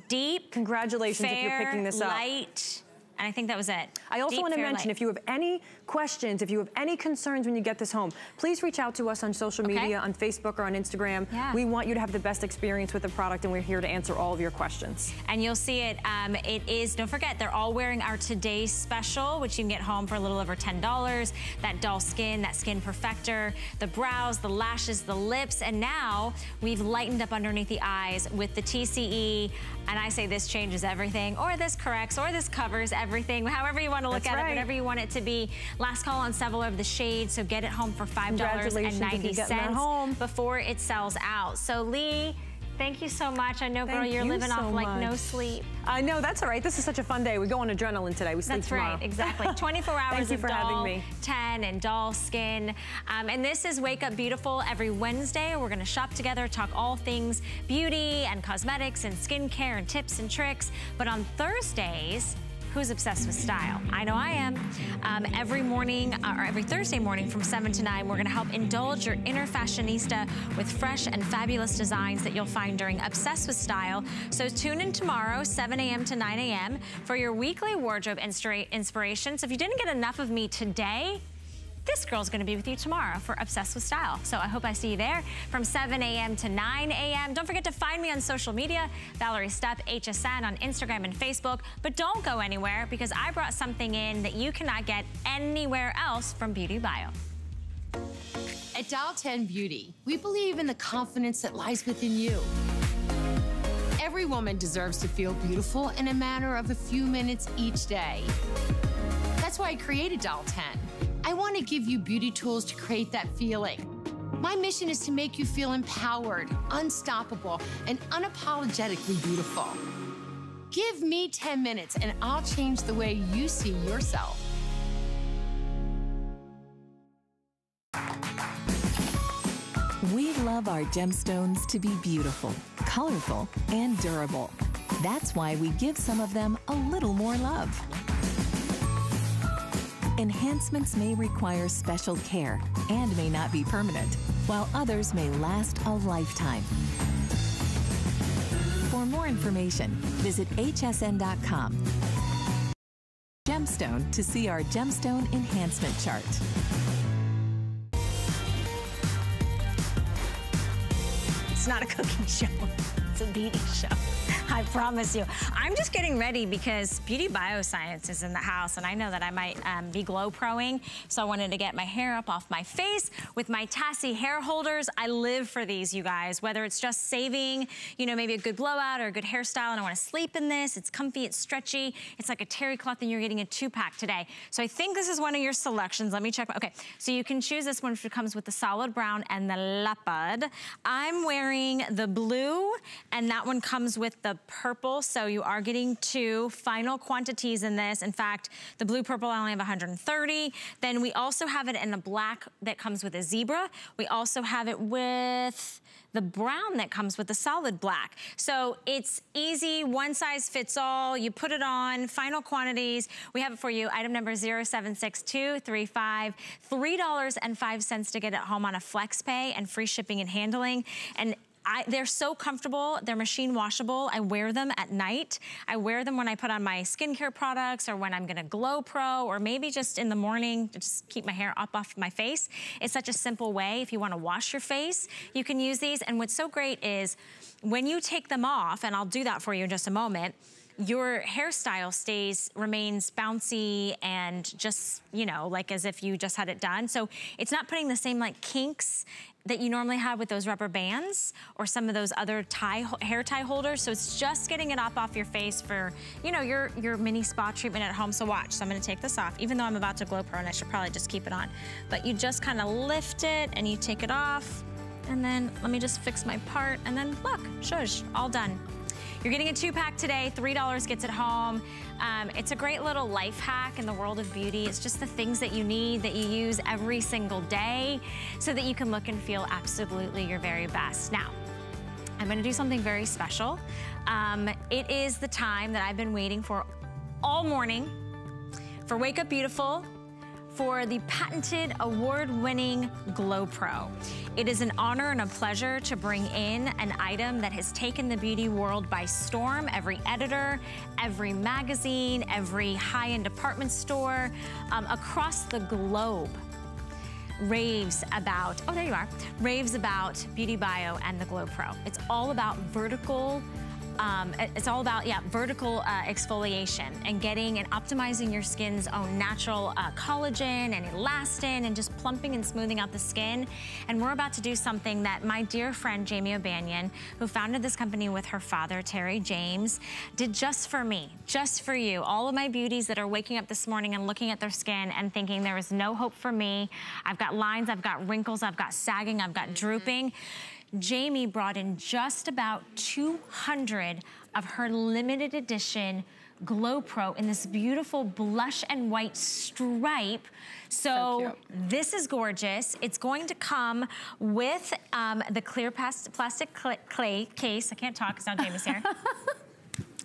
Deep, congratulations fair, if you're picking this up. light, and I think that was it. I also Deep, want to mention light. if you have any questions, if you have any concerns when you get this home, please reach out to us on social Okay. media, on Facebook or on Instagram. Yeah. We want you to have the best experience with the product and we're here to answer all of your questions. And you'll see it, um, it is, don't forget, they're all wearing our today's special, which you can get home for a little over $10. That doll skin, that skin perfector, the brows, the lashes, the lips, and now we've lightened up underneath the eyes with the TCE. And I say this changes everything, or this corrects, or this covers everything, however you want to look That's at right. it, whatever you want it to be. Last call on several of the shades, so get it home for Congratulations if you're getting that $5.90 home. before it sells out. So Leigh, thank you so much. I know, girl, Thank you're you living so off like no sleep. I know, that's all right. This is such a fun day. We go on adrenaline today. We sleep That's tomorrow. right, exactly. 24 hours Thank you of for having doll me. 10 and doll skin. Um, and this is Wake Up Beautiful every Wednesday. We're gonna shop together, talk all things beauty and cosmetics and skincare and tips and tricks. But on Thursdays, Who's obsessed with style? I know I am. Um, every morning, uh, or every Thursday morning from 7 to 9, we're gonna help indulge your inner fashionista with fresh and fabulous designs that you'll find during Obsessed with Style. So tune in tomorrow, 7 a.m. to 9 a.m. for your weekly wardrobe inspira- inspiration. So if you didn't get enough of me today, this girl's gonna be with you tomorrow for Obsessed with Style. So I hope I see you there from 7 a.m. to 9 a.m. Don't forget to find me on social media, Valerie Stup, HSN on Instagram and Facebook. But don't go anywhere because I brought something in that you cannot get anywhere else from Beauty Bio. At Doll 10 Beauty, we believe in the confidence that lies within you. Every woman deserves to feel beautiful in a matter of a few minutes each day. That's why I created Doll 10. I want to give you beauty tools to create that feeling. My mission is to make you feel empowered, unstoppable, and unapologetically beautiful. Give me 10 minutes and I'll change the way you see yourself. We love our gemstones to be beautiful, colorful, and durable. That's why we give some of them a little more love. Enhancements may require special care and may not be permanent, while others may last a lifetime. For more information, visit hsn.com. Gemstone to see our gemstone enhancement chart. It's not a cooking show. it's a beauty show. I promise you. I'm just getting ready because Beauty Bioscience is in the house and I know that I might um, be glow proing. So I wanted to get my hair up off my face with my Tassie hair holders. I live for these, you guys, whether it's just saving, you know, maybe a good blowout or a good hairstyle and I want to sleep in this. It's comfy, it's stretchy. It's like a terry cloth and you're getting a two pack today. So I think this is one of your selections. Let me check. Okay, so you can choose this one which comes with the solid brown and the leopard. I'm wearing the blue and that one comes with the purple, so you are getting two final quantities in this. In fact, the blue purple I only have 130. Then we also have it in a black that comes with a zebra. We also have it with the brown that comes with the solid black. So it's easy, one size fits all. You put it on, final quantities. We have it for you, item number 076235, $3.05 to get it home on a flex pay and free shipping and handling. And I, they're so comfortable. They're machine washable. I wear them at night. I wear them when I put on my skincare products or when I'm gonna Glow Pro or maybe just in the morning to just keep my hair up off my face. It's such a simple way. If you wanna wash your face, you can use these. And what's so great is when you take them off, and I'll do that for you in just a moment, your hairstyle stays, remains bouncy and just, you know, like as if you just had it done. So it's not putting the same like kinks that you normally have with those rubber bands or some of those other tie hair tie holders. So it's just getting it up off your face for, you know, your, your mini spa treatment at home. So watch, so I'm gonna take this off, even though I'm about to glow prone, I should probably just keep it on. But you just kind of lift it and you take it off. And then let me just fix my part and then look, shush, all done. You're getting a two pack today, $3 gets it home. Um, it's a great little life hack in the world of beauty. It's just the things that you need that you use every single day so that you can look and feel absolutely your very best. Now, I'm gonna do something very special. Um, it is the time that I've been waiting for all morning for Wake Up Beautiful for the patented award-winning Glow Pro. It is an honor and a pleasure to bring in an item that has taken the beauty world by storm. Every editor, every magazine, every high-end department store um, across the globe raves about, oh, there you are, raves about Beauty Bio and the Glow Pro. It's all about vertical um, it's all about, yeah, vertical uh, exfoliation and getting and optimizing your skin's own natural uh, collagen and elastin and just plumping and smoothing out the skin. And we're about to do something that my dear friend Jamie O'Banion, who founded this company with her father, Terry James, did just for me, just for you. All of my beauties that are waking up this morning and looking at their skin and thinking there is no hope for me. I've got lines, I've got wrinkles, I've got sagging, I've got drooping. Jamie brought in just about 200 of her limited edition Glow Pro in this beautiful blush and white stripe. So, so this is gorgeous. It's going to come with um, the clear plastic clay case. I can't talk because now Jamie's here.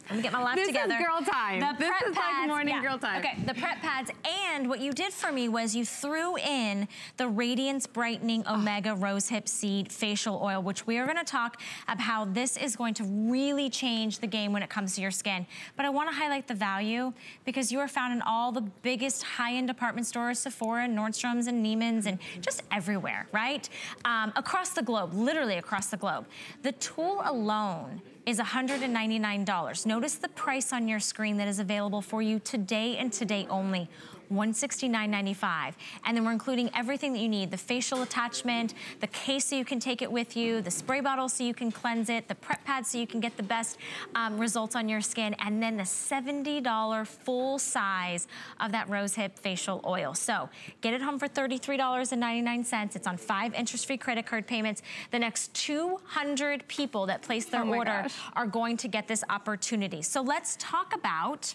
Let me get my life this together. This is girl time. The this is pads, like morning yeah. girl time. Okay, the prep pads. And what you did for me was you threw in the Radiance Brightening ah. Omega oh. Rosehip Seed Facial Oil, which we are gonna talk about how this is going to really change the game when it comes to your skin. But I wanna highlight the value because you are found in all the biggest high-end department stores, Sephora, Nordstrom's, and Neiman's, and just everywhere, right? Um, across the globe, literally across the globe. The tool alone is $199. Notice the price on your screen that is available for you today and today only. $169.95. And then we're including everything that you need, the facial attachment, the case so you can take it with you, the spray bottle so you can cleanse it, the prep pad so you can get the best um, results on your skin, and then the $70 full size of that rosehip facial oil. So get it home for $33.99. It's on five interest-free credit card payments. The next 200 people that place their oh order gosh. are going to get this opportunity. So let's talk about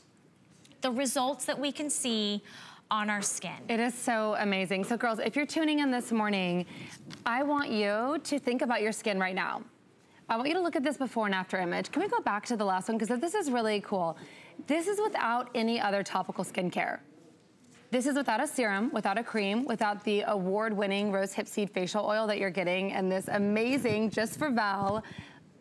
the results that we can see on our skin. It is so amazing. So girls, if you're tuning in this morning, I want you to think about your skin right now. I want you to look at this before and after image. Can we go back to the last one? Because this is really cool. This is without any other topical skincare. This is without a serum, without a cream, without the award-winning rose hip seed facial oil that you're getting and this amazing Just for Val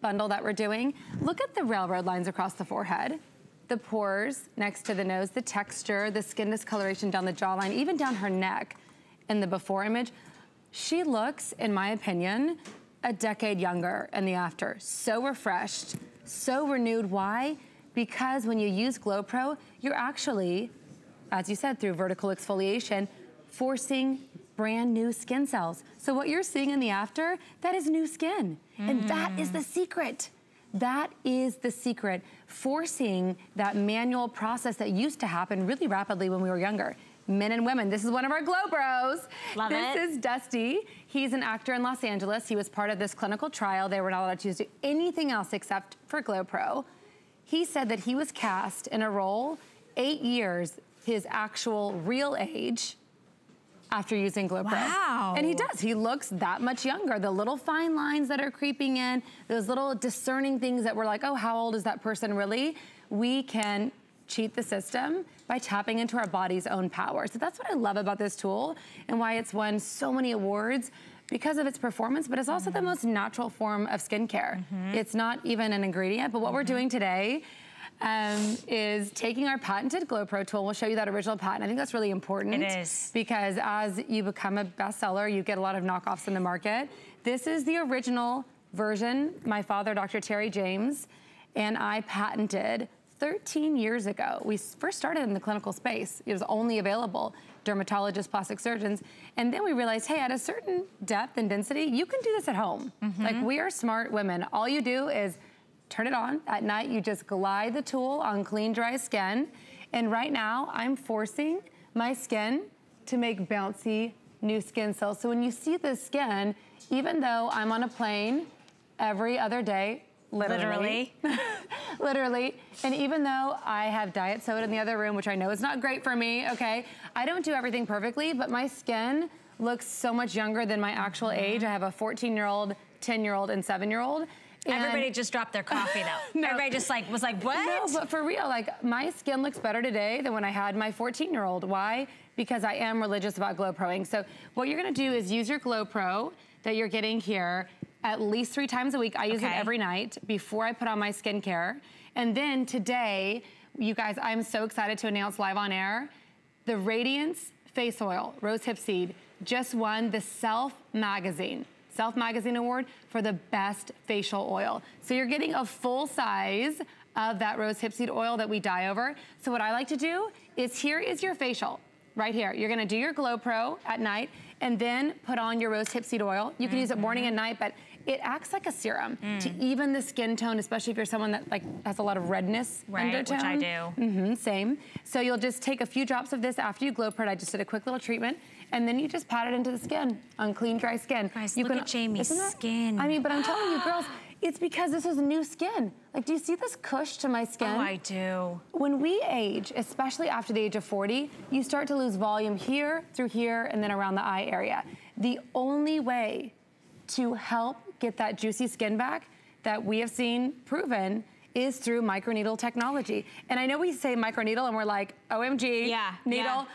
bundle that we're doing. Look at the railroad lines across the forehead the pores next to the nose, the texture, the skin discoloration down the jawline, even down her neck in the before image. She looks, in my opinion, a decade younger in the after. So refreshed, so renewed. Why? Because when you use Glow Pro, you're actually, as you said, through vertical exfoliation, forcing brand new skin cells. So what you're seeing in the after, that is new skin. Mm. And that is the secret. That is the secret, forcing that manual process that used to happen really rapidly when we were younger men and women. This is one of our Glow Bros. Love this is Dusty. He's an actor in Los Angeles. He was part of this clinical trial. They were not allowed to do anything else except for Glow Pro. He said that he was cast in a role eight years his actual real age after using Glow Pro. Wow. And he does. He looks that much younger. The little fine lines that are creeping in, those little discerning things that we're like, oh, how old is that person really? We can cheat the system by tapping into our body's own power. So that's what I love about this tool and why it's won so many awards because of its performance, but it's also mm -hmm. the mm-hmm. most natural form of skincare. Mm -hmm. It's not even an ingredient, but what mm -hmm. we're mm-hmm. doing today um, is taking our patented Glow Pro tool. We'll show you that original patent. I think that's really important. It is. Because as you become a bestseller, you get a lot of knockoffs in the market. This is the original version. My father, Dr. Terry James, and I patented 13 years ago. We first started in the clinical space. It was only available dermatologists, plastic surgeons. And then we realized, hey, at a certain depth and density, you can do this at home. Mm -hmm. Like we are smart women. All you do is turn it on. At night, you just glide the tool on clean, dry skin. And right now, I'm forcing my skin to make bouncy new skin cells. So when you see this skin, even though I'm on a plane every other day, Literally. Literally. Literally. And even though I have diet soda in the other room, which I know is not great for me, okay, I don't do everything perfectly, but my skin looks so much younger than my actual age. I have a 14-year-old, 10-year-old, and 7-year-old. Everybody just dropped their coffee though. no. Everybody just like was like, what? No, but for real, like my skin looks better today than when I had my 14 year old. Why? Because I am religious about Glow Proing. So what you're gonna do is use your Glow Pro that you're getting here at least three times a week. I use okay. it every night before I put on my skincare. And then today, you guys, I'm so excited to announce live on air, the Radiance Face Oil, Rose Hip Seed, just won the Self Magazine. Self Magazine Award for the best facial oil. So you're getting a full size of that rose hip seed oil that we dye over. So what I like to do is here is your facial, right here. You're gonna do your Glow Pro at night and then put on your rose hip seed oil. You can mm -hmm. use it morning and night, but it acts like a serum mm. to even the skin tone, especially if you're someone that like has a lot of redness right, undertone. which I do. Mm -hmm, same. So you'll just take a few drops of this after you glow pro. I just did a quick little treatment, and then you just pat it into the skin on clean, dry skin. You look can, at Jamie's skin. I mean, but I'm telling you, girls, it's because this is new skin. Like, do you see this cush to my skin? Oh, I do. When we age, especially after the age of 40, you start to lose volume here, through here, and then around the eye area. The only way to help get that juicy skin back that we have seen proven is through microneedle technology. And I know we say microneedle and we're like, OMG, yeah, needle. Yeah.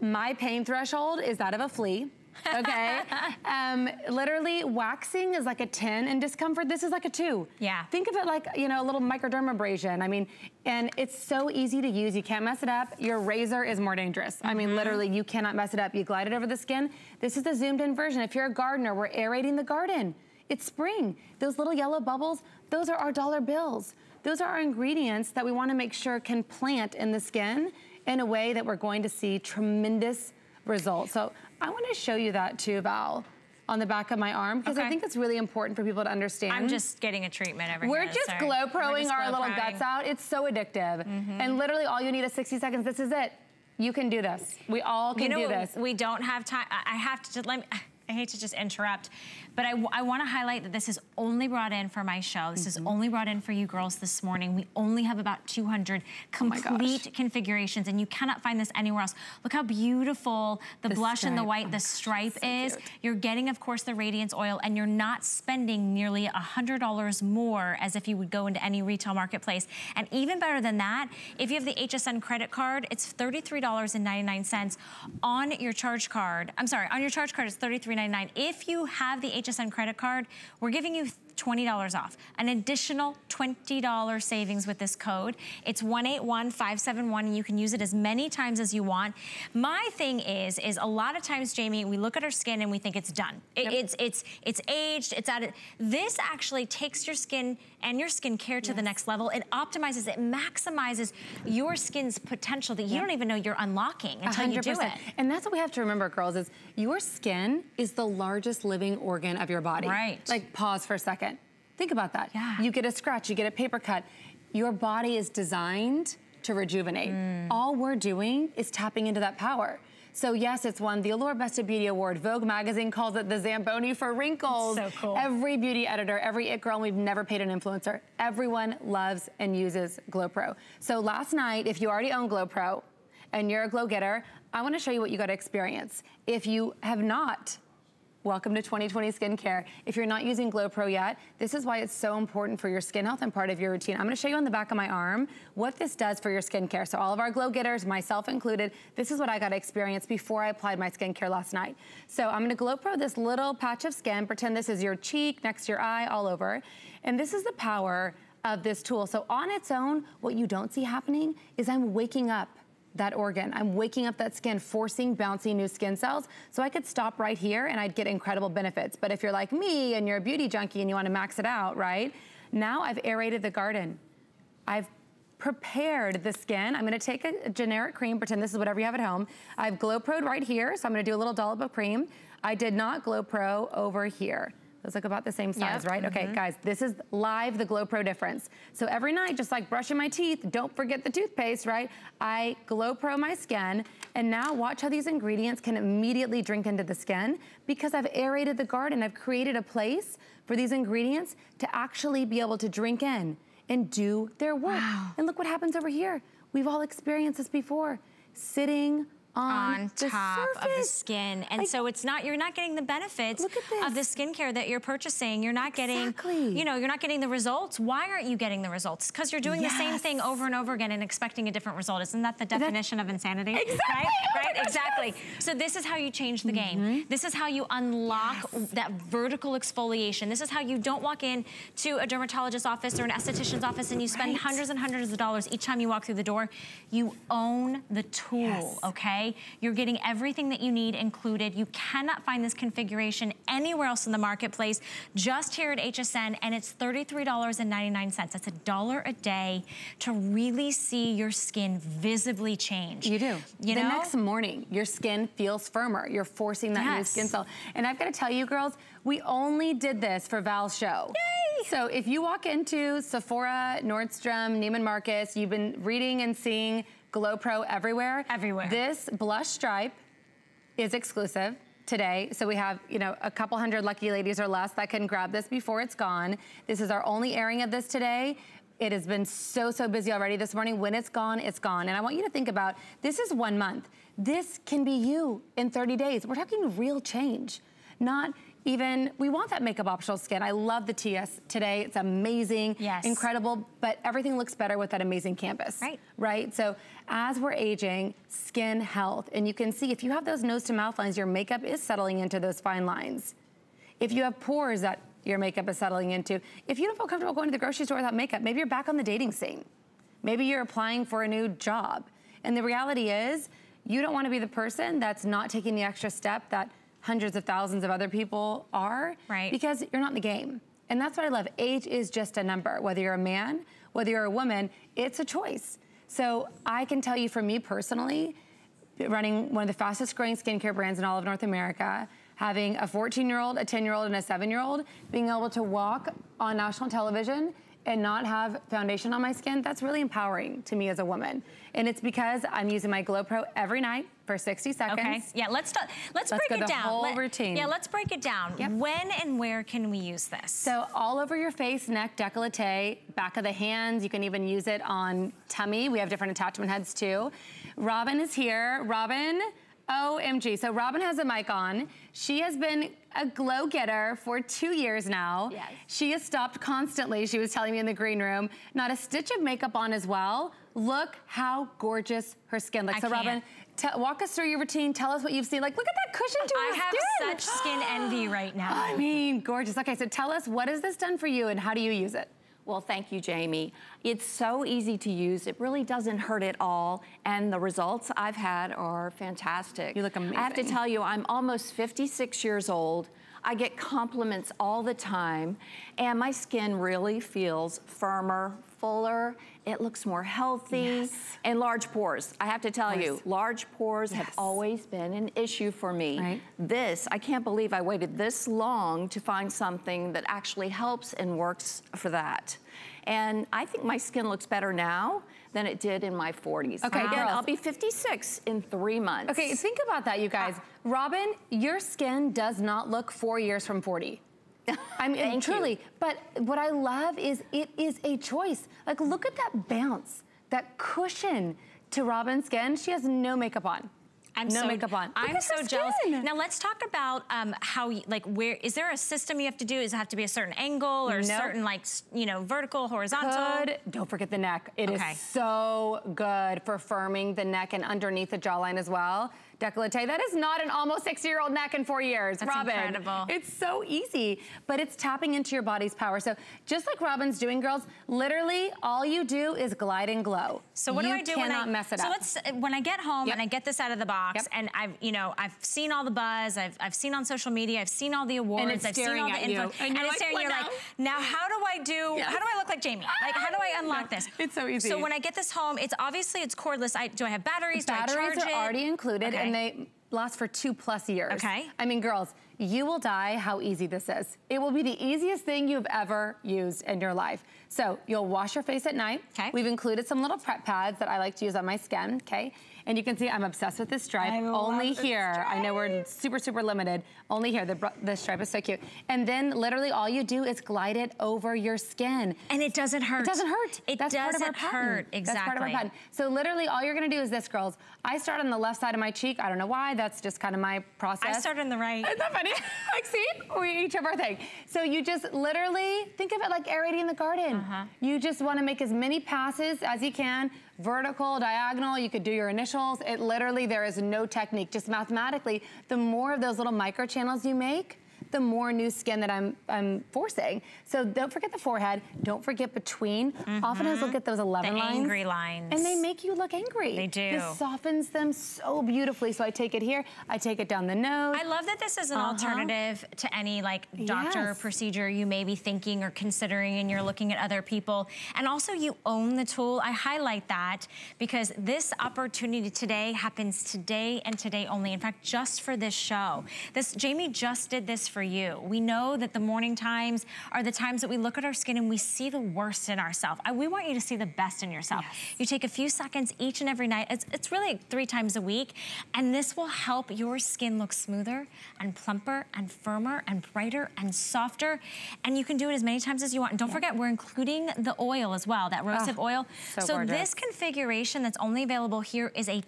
My pain threshold is that of a flea okay? um, literally, waxing is like a 10 in discomfort, this is like a two. Yeah. Think of it like, you know, a little microdermabrasion. I mean, and it's so easy to use. You can't mess it up. Your razor is more dangerous. Mm -hmm. I mean, mm-hmm. literally, you cannot mess it up. You glide it over the skin. This is the zoomed in version. If you're a gardener, we're aerating the garden. It's spring. Those little yellow bubbles, those are our dollar bills. Those are our ingredients that we wanna make sure can plant in the skin in a way that we're going to see tremendous results. So I wanna show you that too, Val on the back of my arm because okay. I think it's really important for people to understand. I'm just getting a treatment every We're just Sorry. glow proing our little guts out. It's so addictive. Mm -hmm. And literally all you need is 60 seconds. This is it. You can do this. We all can you know, do this. We don't have time. I have to let me I hate to just interrupt, but I, I want to highlight that this is only brought in for my show. This mm -hmm. is mm-hmm. only brought in for you girls this morning. We only have about 200 complete oh configurations, and you cannot find this anywhere else. Look how beautiful the, the blush stripe. and the white, the stripe so is. Cute. You're getting, of course, the Radiance Oil, and you're not spending nearly $100 more as if you would go into any retail marketplace. And even better than that, if you have the HSN credit card, it's $33.99 on your charge card. I'm sorry, on your charge card, it's $33 $33.99. If you have the HSN credit card, we're giving you $20 off. An additional $20 savings with this code. It's 181571 and you can use it as many times as you want. My thing is, is a lot of times, Jamie, we look at our skin and we think it's done. It, yep. It's it's it's aged, it's out of, this actually takes your skin and your skincare to yes. the next level. It optimizes, it maximizes your skin's potential that you yep. don't even know you're unlocking until 100%. you do it. And that's what we have to remember, girls, is your skin is the largest living organ of your body. Right. Like pause for a second. Think about that. Yeah. You get a scratch, you get a paper cut. Your body is designed to rejuvenate. Mm. All we're doing is tapping into that power. So yes, it's won the Allure Best of Beauty Award. Vogue magazine calls it the Zamboni for wrinkles. So cool. Every beauty editor, every it girl, we've never paid an influencer. Everyone loves and uses Glow Pro. So last night, if you already own Glow Pro and you're a glow getter, I wanna show you what you gotta experience. If you have not Welcome to 2020 Skincare. If you're not using Glow Pro yet, this is why it's so important for your skin health and part of your routine. I'm gonna show you on the back of my arm what this does for your skincare. So all of our glow getters, myself included, this is what I got to experience before I applied my skincare last night. So I'm gonna Glow Pro this little patch of skin, pretend this is your cheek, next to your eye, all over. And this is the power of this tool. So on its own, what you don't see happening is I'm waking up that organ. I'm waking up that skin, forcing bouncy new skin cells. So I could stop right here and I'd get incredible benefits. But if you're like me and you're a beauty junkie and you wanna max it out, right? Now I've aerated the garden. I've prepared the skin. I'm gonna take a, generic cream, pretend this is whatever you have at home. I've Glow Pro right here, so I'm gonna do a little dollop of cream. I did not Glow Pro over here. Those look about the same size, yep. right? Mm -hmm. Okay, mm-hmm. guys, this is live the Glow Pro difference. So every night, just like brushing my teeth, don't forget the toothpaste, right? I Glow Pro my skin, and now watch how these ingredients can immediately drink into the skin because I've aerated the garden. I've created a place for these ingredients to actually be able to drink in and do their work. Wow. And look what happens over here. We've all experienced this before. Sitting on, on top of the skin. And so it's not, you're not getting the benefits of the skincare that you're purchasing. You're not exactly. getting, you know, you're not getting the results. Why aren't you getting the results? Because you're doing yes. the same thing over and over again and expecting a different result. Isn't that the definition That's, of insanity? Exactly. Right? right? Exactly. Yes. So this is how you change the game. Mm -hmm. This is how you unlock yes. that vertical exfoliation. This is how you don't walk in to a dermatologist's office or an esthetician's office and you spend right. hundreds and hundreds of dollars each time you walk through the door. You own the tool, okay? You're getting everything that you need included. You cannot find this configuration anywhere else in the marketplace, just here at HSN, and it's $33.99. That's a dollar a day to really see your skin visibly change. You do. You the know? next morning, your skin feels firmer. You're forcing that yes. new skin cell. And I've got to tell you, girls, we only did this for Val's show. Yay! So if you walk into Sephora, Nordstrom, Neiman Marcus, you've been reading and seeing Glow Pro everywhere. Everywhere. This blush stripe is exclusive today. So we have, you know, a couple hundred lucky ladies or less that can grab this before it's gone. This is our only airing of this today. It has been so, so busy already this morning. When it's gone, it's gone. And I want you to think about, this is one month. This can be you in 30 days. We're talking real change, not even, we want that makeup optional skin. I love the TS today. It's amazing, yes. incredible, but everything looks better with that amazing canvas. Right. Right? So as we're aging, skin health, and you can see if you have those nose to mouth lines, your makeup is settling into those fine lines. If you have pores that your makeup is settling into, if you don't feel comfortable going to the grocery store without makeup, maybe you're back on the dating scene. Maybe you're applying for a new job. And the reality is, you don't wanna be the person that's not taking the extra step that hundreds of thousands of other people are. Right. Because you're not in the game. And that's what I love. Age is just a number. Whether you're a man, whether you're a woman, it's a choice. So I can tell you for me personally, running one of the fastest growing skincare brands in all of North America, having a 14 year old, a 10 year old, and a seven year old, being able to walk on national television and not have foundation on my skin, that's really empowering to me as a woman. And it's because I'm using my Glow Pro every night for 60 seconds. Okay, yeah, let's let's, let's break it down. whole Let, routine. Yeah, let's break it down. Yep. When and where can we use this? So all over your face, neck, décolleté, back of the hands. You can even use it on tummy. We have different attachment heads too. Robin is here. Robin, OMG. So Robin has a mic on. She has been a glow getter for two years now. Yes. She has stopped constantly. She was telling me in the green room. Not a stitch of makeup on as well. Look how gorgeous her skin looks. I so Robin, can't. walk us through your routine. Tell us what you've seen. Like, look at that cushion to I her have such skin envy right now. I mean, gorgeous. Okay, so tell us, what has this done for you and how do you use it? Well, thank you, Jamie. It's so easy to use. It really doesn't hurt at all. And the results I've had are fantastic. You look amazing. I have to tell you, I'm almost 56 years old. I get compliments all the time. And my skin really feels firmer, fuller. It looks more healthy. Yes. And large pores. I have to tell you, large pores have always been an issue for me. Right. This, I can't believe I waited this long to find something that actually helps and works for that. And I think my skin looks better now than it did in my 40s. Okay, Again. I'll be 56 in three months. Okay, think about that, you guys. Ah. Robin, your skin does not look four years from 40. I mean, truly. But what I love is it is a choice. Like, look at that bounce, that cushion to Robin's skin. She has no makeup on. I'm no so, makeup on. I'm so jealous. Now let's talk about um, how, you, like, where is there a system you have to do? Does it have to be a certain angle or Nope. certain, like, you know, vertical, horizontal? Good. Don't forget the neck. It is Okay. so good for firming the neck and underneath the jawline as well. Decollete, that is not an almost six-year-old neck in four years, That's Robin. incredible. It's so easy, but it's tapping into your body's power. So just like Robin's doing, girls, literally all you do is glide and glow. So what you do I do when I cannot mess it so up? let's when I get home Yep. and I get this out of the box Yep. and I've you know I've seen all the buzz I've, I've seen on social media I've seen all the awards I've seen all the at you. info And you're it's like, staring "What you're now?" like now how do I do Yes. how do I look like Jamie ah, like how do I unlock No, this it's so easy. so when I get this home it's obviously it's cordless I, do I have batteries do I Batteries are it? already included Okay. And they last for two plus years. Okay. I mean, girls, you will die how easy this is. It will be the easiest thing you've ever used in your life. So you'll wash your face at night. Okay. We've included some little prep pads that I like to use on my skin, okay? And you can see I'm obsessed with this stripe. I Only here. I know we're super, super limited. Only here. The, the stripe is so cute. And then literally all you do is glide it over your skin. and it doesn't hurt It doesn't hurt. it That's doesn't part of our pattern. hurt exactly That's part of our pattern. So literally all you're gonna do is this, girls. I start on the left side of my cheek. I don't know why. That's just kind of my process. I start on the right Isn't that funny? like, see? We each have our thing. So you just literally think of it like aerating the garden. Uh-huh. You just want to make as many passes as you can, vertical, diagonal. You could do your initials. It literally, there is no technique. Just mathematically, the more of those little micro channels you make, the more new skin that I'm, I'm forcing. So don't forget the forehead. Don't forget between. Oftentimes we'll get those 11 Mm-hmm. The lines. angry lines. And they make you look angry. They do. This softens them so beautifully. So I take it here. I take it down the nose. I love that this is an Uh-huh. alternative to any like doctor Yes. procedure you may be thinking or considering and you're looking at other people. And also you own the tool. I highlight that because this opportunity today happens today and today only. In fact, just for this show. This Jamie just did this for you. We know that the morning times are the times that we look at our skin and we see the worst in ourselves. We want you to see the best in yourself. You take a few seconds each and every night. It's, it's really three times a week. And this will help your skin look smoother and plumper and firmer and brighter and softer. And you can do it as many times as you want. And don't forget, we're including the oil as well, that ah, rosehip oil. so so this configuration that's only available here is a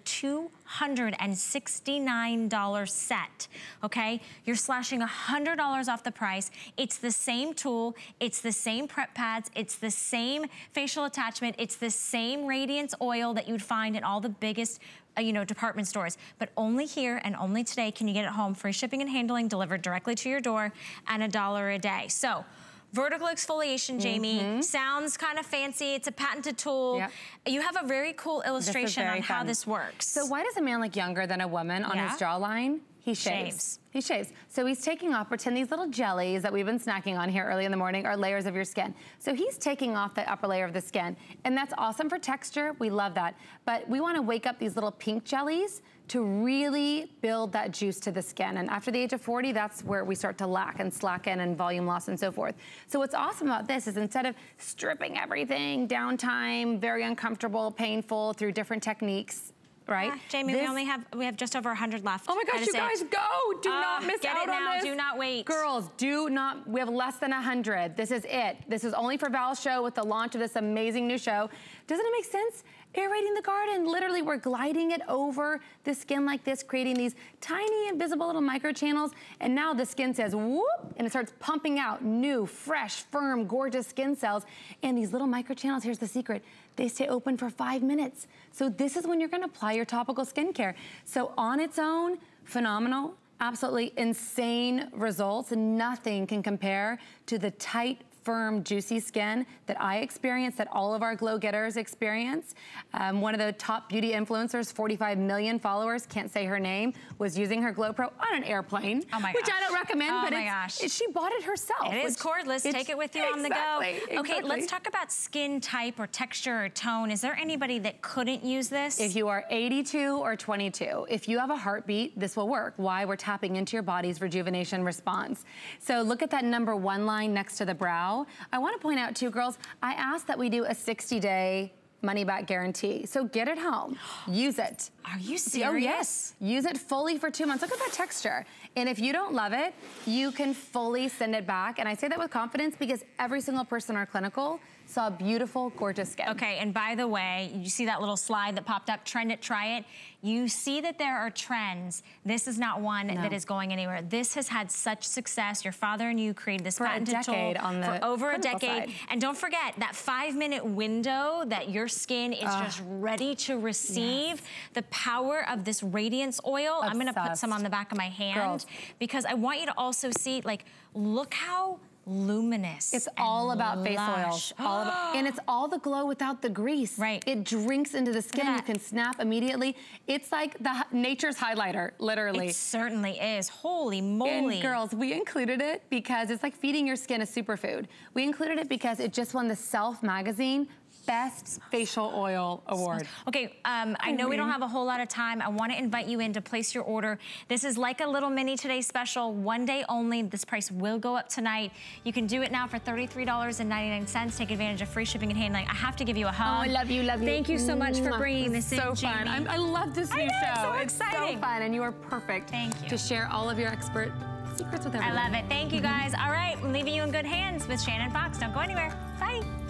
$269 set, okay? You're slashing $100 off the price. It's the same tool, it's the same prep pads, it's the same facial attachment, it's the same radiance oil that you'd find in all the biggest uh, you know, department stores. But only here and only today can you get it home. Free shipping and handling delivered directly to your door and a dollar a day. So, vertical exfoliation, Jamie, mm-hmm. sounds kind of fancy. It's a patented tool. Yep. You have a very cool illustration very on how this works. So why does a man look younger than a woman on his jawline? He shaves. Shaves. He shaves. So he's taking off, pretend these little jellies that we've been snacking on here early in the morning are layers of your skin. So he's taking off the upper layer of the skin. And that's awesome for texture. We love that. But we wanna wake up these little pink jellies to really build that juice to the skin. And after the age of 40, that's where we start to lack and slacken and volume loss and so forth. So what's awesome about this is instead of stripping everything, downtime, very uncomfortable, painful through different techniques, right? Jamie, we only have we have just over 100 left. Oh my gosh, you guys, it. go! Do Uh, not miss get out it on now. this. Do not wait. Girls, do not. We have less than 100. This is it. This is only for Val's show with the launch of this amazing new show. Doesn't it make sense? Aerating the garden. Literally, we're gliding it over the skin like this, creating these tiny invisible little microchannels. And now the skin says whoop, and it starts pumping out new, fresh, firm, gorgeous skin cells. And these little microchannels, here's the secret, they stay open for five minutes. So this is when you're gonna apply your topical skincare. So on its own, phenomenal, absolutely insane results. Nothing can compare to the tight, firm, juicy skin that I experience, that all of our glow getters experience. Um, one of the top beauty influencers, 45 million followers, can't say her name, was using her Glow Pro on an airplane. Oh my Which. I don't recommend, Oh but my it's, gosh. it- she bought it herself. It is cordless. Take it with you on the go. Okay, exactly. let's talk about skin type or texture or tone. Is there anybody that couldn't use this? If you are 82 or 22, if you have a heartbeat, this will work. Why? We're tapping into your body's rejuvenation response. So look at that number one line next to the brow. I wanna point out too, girls, I asked that we do a 60 day money back guarantee. So get it home, use it. Are you serious? Oh yes, use it fully for two months. Look at that texture. And if you don't love it, you can fully send it back. And I say that with confidence because every single person in our clinical saw beautiful, gorgeous skin. Okay, and by the way, you see that little slide that popped up, trend it, try it. You see that there are trends. This is not one that is going anywhere. This has had such success. Your father and you created this For a patented decade tool on for over a decade. side. And don't forget that five minute window that your skin is just ready to receive the power of this radiance oil. I'm gonna put some on the back of my hand Girls. because I want you to also see, like, look how luminous. It's all about face lush. oils. All about, and it's all the glow without the grease. Right. It drinks into the skin. You can snap immediately. It's like the nature's highlighter, literally. It certainly is. Holy moly. And girls, we included it because it's like feeding your skin a superfood. We included it because it just won the Self magazine Best Facial Oil Award. Okay, um, I know we don't have a whole lot of time. I want to invite you in to place your order. This is like a little mini today special, one day only. This price will go up tonight. You can do it now for $33.99. Take advantage of free shipping and handling. I have to give you a hug. Oh, I love you, love you. Thank you so much for bringing this in, so fun. I'm, I love this I new know, show. so it's exciting. so fun, and you are perfect. Thank you. To share all of your expert secrets with everyone. I love it. Thank you guys. All right, I'm leaving you in good hands with Shannon Fox. Don't go anywhere. Bye.